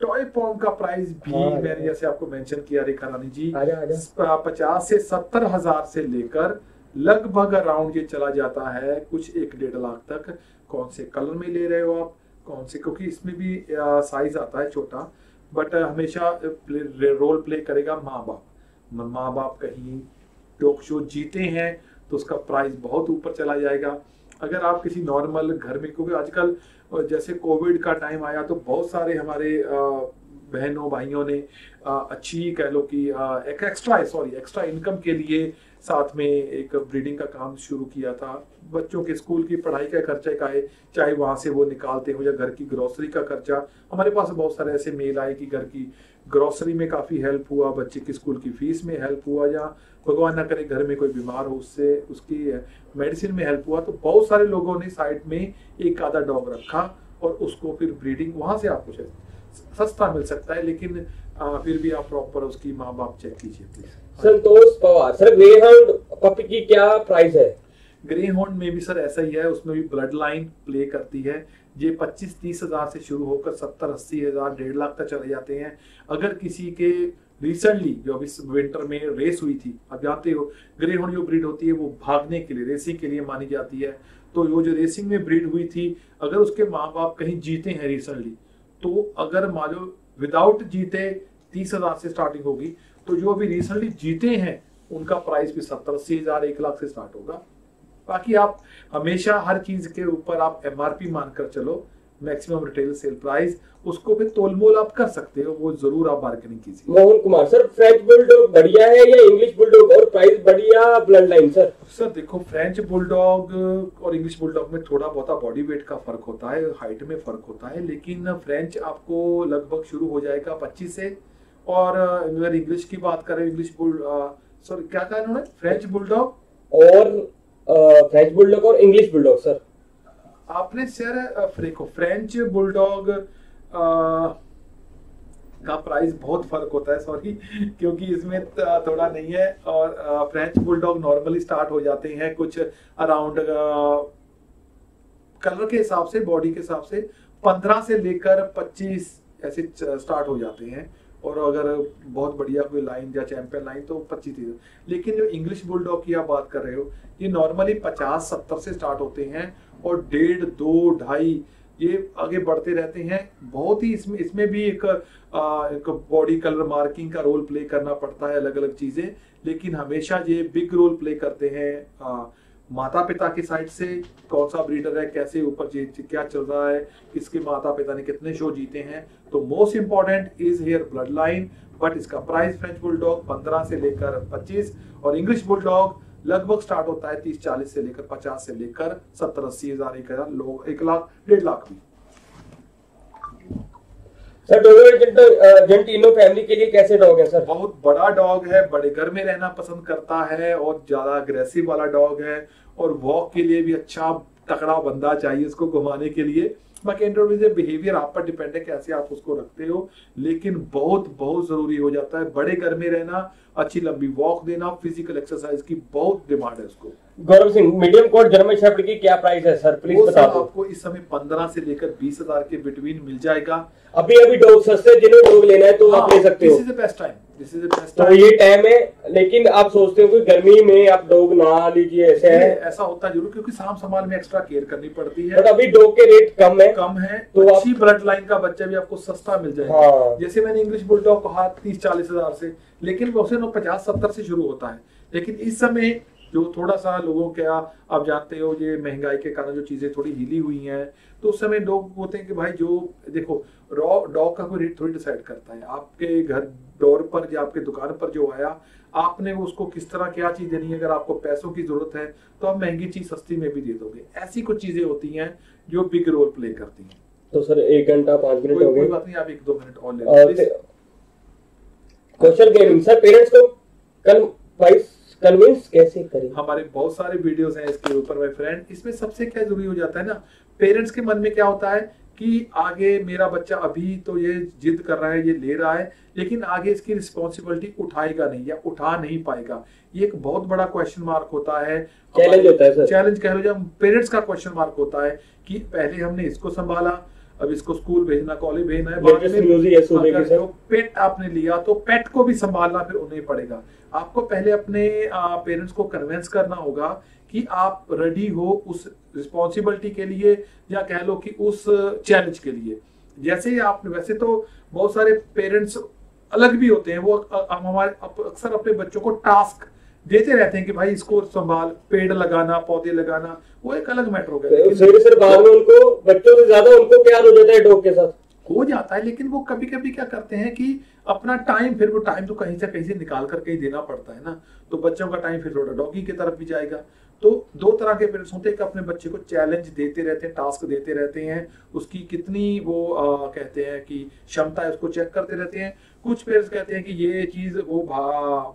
toy pom का प्राइस भी हाँ, मैंने जैसे आपको मेंशन किया रेखा रानी जी आजा, आजा। पचास से सत्तर हज़ार से लेकर लगभग अराउंड ये चला जाता है कुछ एक डेढ़ लाख तक। कौन से कलर में ले रहे हो आप? कौन से क्योंकि इसमें भी साइज़ आता है छोटा। बट हमेशा प्ले, रोल प्ले करेगा माँ बाप। माँ बाप कहीं टॉक शो जीते हैं तो उसका प्राइस बहुत ऊपर चला जाएगा। अगर आप किसी नॉर्मल घर में, क्योंकि आजकल जैसे कोविड का टाइम आया तो बहुत सारे हमारे बहनों, भाइयों ने अच्छी कह लो कि एक एक्स्ट्रा सॉरी एक्स्ट्रा इनकम के लिए साथ में एक ब्रीडिंग का काम शुरू किया था। बच्चों के स्कूल की पढ़ाई का खर्चा का है चाहे वहाँ से वो निकालते हो या घर की ग्रोसरी का खर्चा। हमारे पास बहुत सारे ऐसे मेल आए कि घर की ग्रोसरी में काफ़ी हेल्प हुआ, बच्चे की स्कूल की फ़ीस में हेल्प हुआ, या भगवान ना करे घर में कोई बीमार हो उससे उसकी मेडिसिन में हेल्प हुआ तो बहुत सारे लोगों ने साइड में एक आधा डॉग रखा और उसको फिर ब्रीडिंग वहाँ से आपको सस्ता मिल सकता है लेकिन आ, फिर भी आप प्रॉपर उसकी माँ बाप चेक कीजिए please Santosh Pawar sir grey puppy की क्या प्राइस है? ग्रे में भी सर ऐसा ही है उसमें भी ब्लड लाइन प्ले करती है। ये पच्चीस तीस हज़ार से शुरू होकर सत्तर अस्सी हज़ार डेढ़ लाख तक चले जाते हैं। अगर किसी के रिसेंटली जो अभी विंटर में रेस हुई थी, आप जानते हो ग्रे हॉर्न जो ब्रीड होती है, वो भागने के लिए रेसिंग के लिए मानी जाती है। तो वो जो रेसिंग में ब्रीड हुई थी, अगर उसके माँ बाप कहीं जीते हैं रिसेंटली तो अगर मान लो विदाउट जीते, तीस हज़ार से स्टार्टिंग होगी तो जो अभी रिसेंटली जीते हैं, उनका प्राइस भी सत्तर, अस्सी हज़ार, एक लाख से स्टार्ट होगा। बाकी आप हमेशा हर चीज़ के ऊपर आप एमआरपी मानकर चलो मैक्सिमम रिटेल सेल प्राइस उसको भी तोलमोल आप कर सकते हो वो ज़रूर आप बार्गेनिंग कीजिए। Mohan Kumar sir French bulldog बढ़िया है या इंग्लिश बुलडॉग और प्राइस बढ़िया ब्लड लाइन सर? सर देखो फ्रेंच बुलडॉग और इंग्लिश बुलडॉग में थोड़ा बहुत बॉडी वेट का फ़र्क होता है हाइट में फ़र्क होता है लेकिन फ्रेंच आपको लगभग शुरू हो जाएगा पच्चीस से। और अगर इंग्लिश की बात करें इंग्लिश बुल सॉरी क्या कहा इन्होंने? फ्रेंच बुलडॉग और फ्रेंच बुलडॉग और इंग्लिश बुलडॉग सर। आपने सर फ्रेको फ्रेंच बुलडॉग का प्राइस बहुत फ़र्क होता है सॉरी क्योंकि इसमें थोड़ा नहीं है और फ्रेंच बुलडॉग नॉर्मली स्टार्ट हो जाते हैं कुछ अराउंड कलर के हिसाब से बॉडी के हिसाब से पंद्रह से लेकर पच्चीस ऐसे स्टार्ट हो जाते हैं। और अगर बहुत बढ़िया कोई लाइन या चैंपियन लाइन तो पच्चीस लेकिन जो इंग्लिश बुलडॉग की आप बात कर रहे हो, ये नॉर्मली पचास, सत्तर से स्टार्ट होते हैं और डेढ़ दो ढाई ये आगे बढ़ते रहते हैं। बहुत ही इसमें इसमें भी एक, आ, एक बॉडी कलर मार्किंग का रोल प्ले करना पड़ता है अलग अलग चीज़ें। लेकिन हमेशा ये बिग रोल प्ले करते हैं आ, माता पिता की साइड से। कौन सा ब्रीडर है कैसे ऊपर क्या चल रहा है किसके माता पिता ने कितने शो जीते हैं। तो most important is here blood line but इसका प्राइस फ्रेंच बुलडॉग पंद्रह से लेकर पच्चीस और इंग्लिश बुलडॉग लगभग स्टार्ट होता है तीस चालीस से लेकर पचास से लेकर सत्तर अस्सी हज़ार एक हज़ार लोग एक लाख डेढ़ लाख भी। सर जेंटिनो फैमिली के लिए कैसे डॉग है सर? बहुत बड़ा डॉग है बड़े घर में रहना पसंद करता है और ज़्यादा अग्रेसिव वाला डॉग है और वॉक के लिए भी अच्छा तकड़ा बंदा चाहिए उसको घुमाने के लिए। बाकी इंटरव्यू बिहेवियर आप पर डिपेंड है कैसे आप उसको रखते हो लेकिन बहुत बहुत ज़रूरी हो जाता है बड़े घर में रहना अच्छी लंबी वॉक देना फ़िज़िकल एक्सरसाइज की बहुत डिमांड है उसको। Gaurav Singh medium coat German shepherd की क्या प्राइस है सर प्लीज़ बता दो। आपको इस समय पंद्रह से लेकर बीस हज़ार के बिटवीन मिल जाएगा। अभी अभी डॉग सस्ते जिन्हें डॉग लेना है तो आप ले सकते हो। This is the best time तो ये टाइम है लेकिन आप सोचते हो कि गर्मी में आप डॉग ना लीजिए ऐसे है। ऐसा होता ज़रूर क्योंकि साम संभाल में एक्स्ट्रा केयर करनी पड़ती है। बट अभी डॉग के रेट कम है। कम है तो तो आप- अच्छी ब्लड लाइन का बच्चा भी आपको सस्ता मिल जाएगा। हाँ। जैसे मैंने इंग्लिश बुलडॉग कहा तीस चालीस हज़ार से लेकिन वो से पचास सत्तर से शुरू होता है। लेकिन इस समय जो थोड़ा सा लोगों के आप जानते हो ये महँगाई के कारण जो चीज़ें थोड़ी हिली हुई हैं तो उस समय लोग होते हैं कि भाई जो देखो रॉ डॉग का कोई रेट थोड़ी डिसाइड करता है। आपके घर डोर पर या आपके दुकान पर जो आया आपने उसको किस तरह क्या चीज़ देनी है अगर आपको पैसों की ज़रूरत है तो आप महँगी चीज़ सस्ती में भी दे दोगे। ऐसी कुछ चीज़ें होती हैं जो बिग रोल प्ले करती हैं। तो सर एक घंटा पाँच मिनट हो कोई गए। बात नहीं आप एक दो मिनट और ले। क्वेश्चन गेमिंग सर पेरेंट्स को कल कन्वाइस कन्विंस कैसे करें? हमारे बहुत सारे वीडियोस हैं इसके ऊपर माय फ्रेंड इसमें सबसे क्या ज़रूरी हो जाता है ना पेरेंट्स के मन में क्या होता है कि आगे मेरा बच्चा अभी तो ये जिद कर रहा है ये ले रहा है लेकिन आगे इसकी रिस्पॉन्सिबिलिटी उठाएगा नहीं या उठा नहीं पाएगा ये एक बहुत बड़ा क्वेश्चन मार्क होता है Challenge होता है, सर। चैलेंज कह लो जब पेरेंट्स का क्वेश्चन मार्क होता है कि पहले हमने इसको संभाला अब इसको स्कूल भेजना कॉलेज भेजना है बाद में। पेट आपने लिया तो पेट को भी संभालना फिर उन्हें पड़ेगा आपको पहले अपने पेरेंट्स को कन्विंस करना होगा कि आप रेडी हो उस रिस्पॉन्सिबिलिटी के लिए या कह लो कि उस चैलेंज के लिए। जैसे ही आपने, वैसे तो बहुत सारे पेरेंट्स अलग भी होते हैं, वो अ- हमारे अक्सर अपने बच्चों को टास्क देते रहते हैं कि भाई इसको संभाल, पेड़ लगाना, पौधे लगाना, वो एक अलग मैटर हो गया। बाद में उनको, बच्चों से ज़्यादा उनको प्यार हो जाता है डॉग के साथ। हो जाता है लेकिन वो कभी कभी क्या करते हैं कि अपना टाइम फिर वो टाइम तो कहीं से कहीं से निकाल कर कहीं देना पड़ता है ना। तो बच्चों का टाइम फिर थोड़ा डॉगी की तरफ़ भी जाएगा। तो दो तरह के पेरेंट्स होते हैं कि अपने बच्चे को चैलेंज देते रहते हैं टास्क देते रहते हैं उसकी कितनी वो आ, कहते हैं कि क्षमता है उसको चेक करते रहते हैं। कुछ पेरेंट्स कहते हैं कि ये चीज़ वो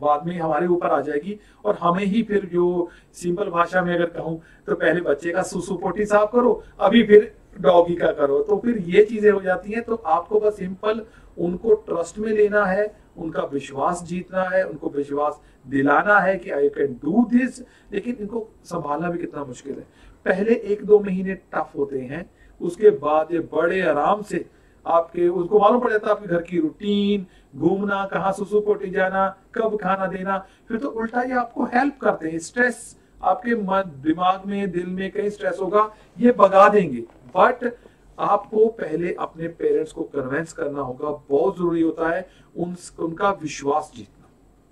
बाद में हमारे ऊपर आ जाएगी और हमें ही फिर जो सिंपल भाषा में अगर कहूँ तो पहले बच्चे का सुसुपोटी साफ़ करो अभी फिर डॉगी का करो। तो फिर ये चीज़ें हो जाती हैं तो आपको बस सिंपल उनको ट्रस्ट में लेना है, उनका विश्वास जीतना है, उनको विश्वास दिलाना है कि आई कैन डू दिस लेकिन इनको संभालना भी कितना मुश्किल है। पहले एक दो महीने टफ होते हैं, उसके बाद ये बड़े आराम से आपके, उसको मालूम पड़ जाता है आपके घर की रूटीन घूमना, कहाँ सुसु पोटी जाना, कब खाना देना, फिर तो उल्टा ये आपको हेल्प करते हैं। स्ट्रेस आपके मन, दिमाग में, दिल में कहीं स्ट्रेस होगा, ये भगा देंगे। बट आपको पहले अपने पेरेंट्स को कन्विंस करना होगा बहुत ज़रूरी होता है उन, उनका विश्वास जीतना।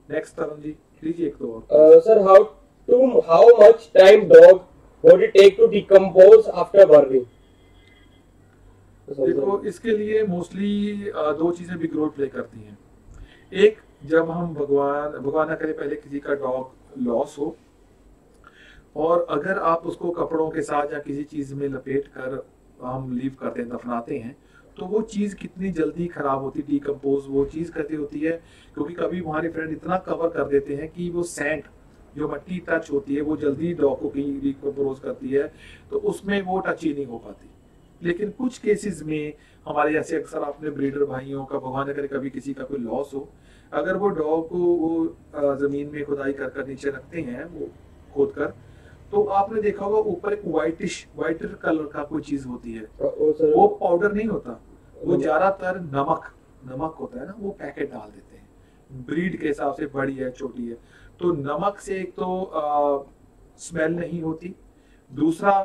नेक्स्ट तरन जी लीजिए एक और sir how to how much time dog it take to decompose after birthing देखो इसके लिए मोस्टली दो चीज़ें बिग रोल प्ले करती हैं। एक जब हम भगवान भगवान ना करे पहले किसी का डॉग लॉस हो और अगर आप उसको कपड़ों के साथ या किसी चीज़ में लपेट कर हम लीव करते हैं, दफनाते हैं तो वो चीज़ कितनी जल्दी खराब होती डिकम्पोज वो चीज़ कैसे होती है, क्योंकि कभी हमारे फ्रेंड इतना कवर कर देते हैं कि वो सैंड जो मट्टी टच होती है, वो जल्दी डॉग को कहीं डिकम्पोज करती है तो उसमें वो टच ही नहीं हो पाती। लेकिन कुछ केसेस में हमारे जैसे अक्सर अपने ब्रीडर भाइयों का, भगवान करे कभी किसी का कोई लॉस हो, अगर वो डॉग को वो ज़मीन में खुदाई कर कर नीचे रखते हैं, वो खोद कर तो आपने देखा होगा ऊपर एक व्हाइटिश व्हाइटर कलर का कोई चीज़ होती है। वो सर वो पाउडर नहीं होता। वो हम्म। ज़्यादातर नमक नमक होता है ना वो पैकेट डाल देते हैं। ब्रीड के हिसाब से बड़ी है छोटी है। तो नमक से एक तो स्मेल नहीं होती। दूसरा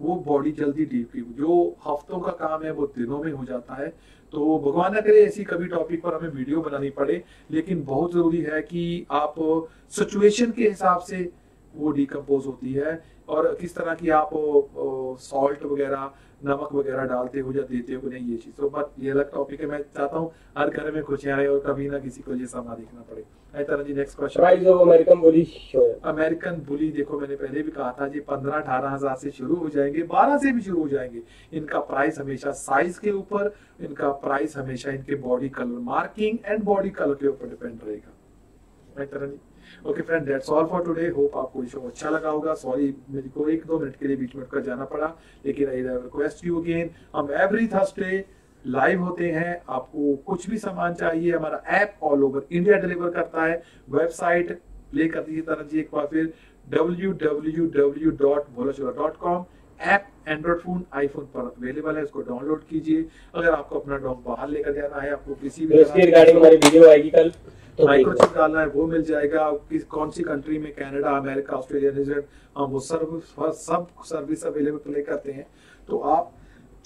वो बॉडी जल्दी डीप की जो हफ्तों का काम है वो दिनों में हो जाता है। तो भगवान ना करे ऐसी कभी टॉपिक पर हमें वीडियो बनानी पड़े। लेकिन बहुत ज़रूरी है कि आप सिचुएशन के हिसाब से वो डिकम्पोज होती है। और किस तरह की आप सॉल्ट वगैरह नमक वगैरह डालते हो या देते हो नहीं ये चीज़। तो बट ये अलग टॉपिक है। मैं चाहता हूँ हर घर में खुशियाँ रहे और कभी ना किसी को ये सब ना देखना पड़े। तरह जी next question price of American bully American bully देखो मैंने पहले भी कहा था जी पंद्रह अठारह हज़ार से शुरू हो जाएँगे बारह से भी शुरू हो जाएँगे। इनका प्राइस हमेशा साइज़ के ऊपर इनका प्राइस हमेशा इनके body colour marking and body colour के ऊपर डिपेंड रहेगा। तरह जी okay friend that's all for today hope आपको ये शो अच्छा लगा होगा. सॉरी मेरे को एक दो मिनट के लिए बीच में कर जाना पड़ा, लेकिन आई रिक्वेस्ट यू अगेन हम एवरी थर्सडे लाइव होते हैं. आपको कुछ भी सामान चाहिए, हमारा app all over India deliver करता है. वेबसाइट प्ले कर दीजिए तरह जी एक बार फिर www.bolachula.com app Android phone iPhone पर अवेलेबल है इसको डाउनलोड कीजिए। अगर आपको अपना डॉग बाहर लेकर जाना है आपको किसी भी इसकी रिगार्डिंग हमारी वीडियो आएगी कल तो माइक्रोचिप डालना है वो मिल जाएगा। किस कौन सी कंट्री में? Canada America Australia New Zealand हम वो सर्व सब सर्विस अवेलेबल प्ले करते हैं। तो आप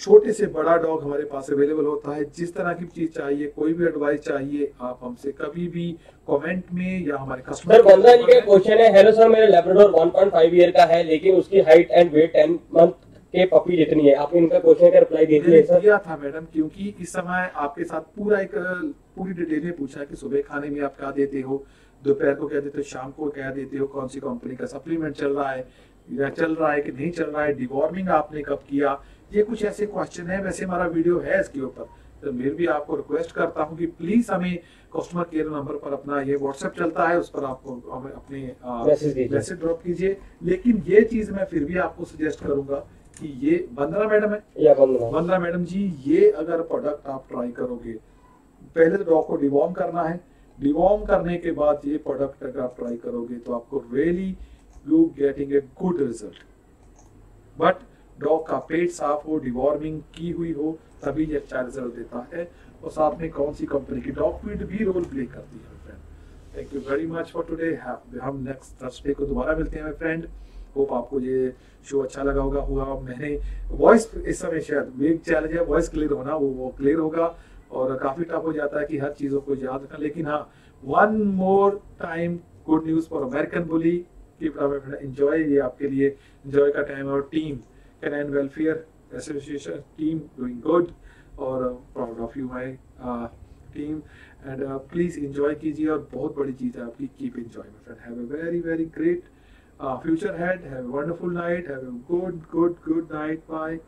छोटे से बड़ा डॉग हमारे पास अवेलेबल होता है। जिस तरह की चीज़ चाहिए कोई भी एडवाइस चाहिए आप हमसे कभी भी कमेंट में या हमारे कस्टमर बंदा जी का क्वेश्चन है हेलो सर मेरा लेब्राडोर 1.5 ईयर का है लेकिन उसकी हाइट एंड वेट 10 मंथ के पपी जितनी है। आप इनका क्वेश्चन का रिप्लाई दे दीजिए सर किया था मैडम क्योंकि इस समय आपके साथ पूरा एक पूरी डिटेल में पूछा कि सुबह खाने में आप क्या देते हो? दोपहर को क्या देते हो? शाम को क्या देते हो? कौन सी कंपनी का सप्लीमेंट चल रहा है? या चल रहा है कि नहीं चल रहा है? डिवॉर्मिंग आपने कब किया? ये कुछ ऐसे क्वेश्चन है वैसे हमारा वीडियो है इसके ऊपर। तो मैं भी आपको रिक्वेस्ट करता हूँ कि प्लीज़ हमें कस्टमर केयर नंबर पर अपना ये व्हाट्सएप चलता है उस पर आपको हमें अपने मैसेज ड्रॉप कीजिए। लेकिन ये चीज़ मैं फिर भी आपको सजेस्ट करूँगा कि ये बंदना मैडम है। या बंदना मैडम जी ये अगर प्रोडक्ट आप ट्राई करोगे पहले तो डॉग को डिवॉर्म करना है। डिवॉर्म करने के बाद ये प्रोडक्ट अगर आप ट्राई करोगे तो आपको really you getting a good result but dog का पेट साफ़ हो, डिवॉर्मिंग की हुई हो, तभी ये अच्छा रिज़ल्ट देता है। और साथ में कौन सी कंपनी की डॉग फ़ीड भी रोल प्ले करती है friend thank you very much for today हम नेक्स्ट थर्सडे को दोबारा मिलते हैं फ्रेंड होप आपको ये शो अच्छा लगा होगा। हुआ मैंने वॉइस इस समय शायद बिग चैलेंज है वॉइस क्लियर होना, वो वो क्लियर होगा। और काफ़ी टफ हो जाता है कि हर चीज़ों को याद रखना। लेकिन हाँ one more time good news for American bully keep enjoy ये आपके लिए एंजॉय का टाइम और team can welfare association team doing good और proud of you my team and please enjoy कीजिए और बहुत बड़ी चीज़ है आपकी keep enjoy my friend have a very very great future ahead. Have a wonderful night. Have a good good good night. Bye.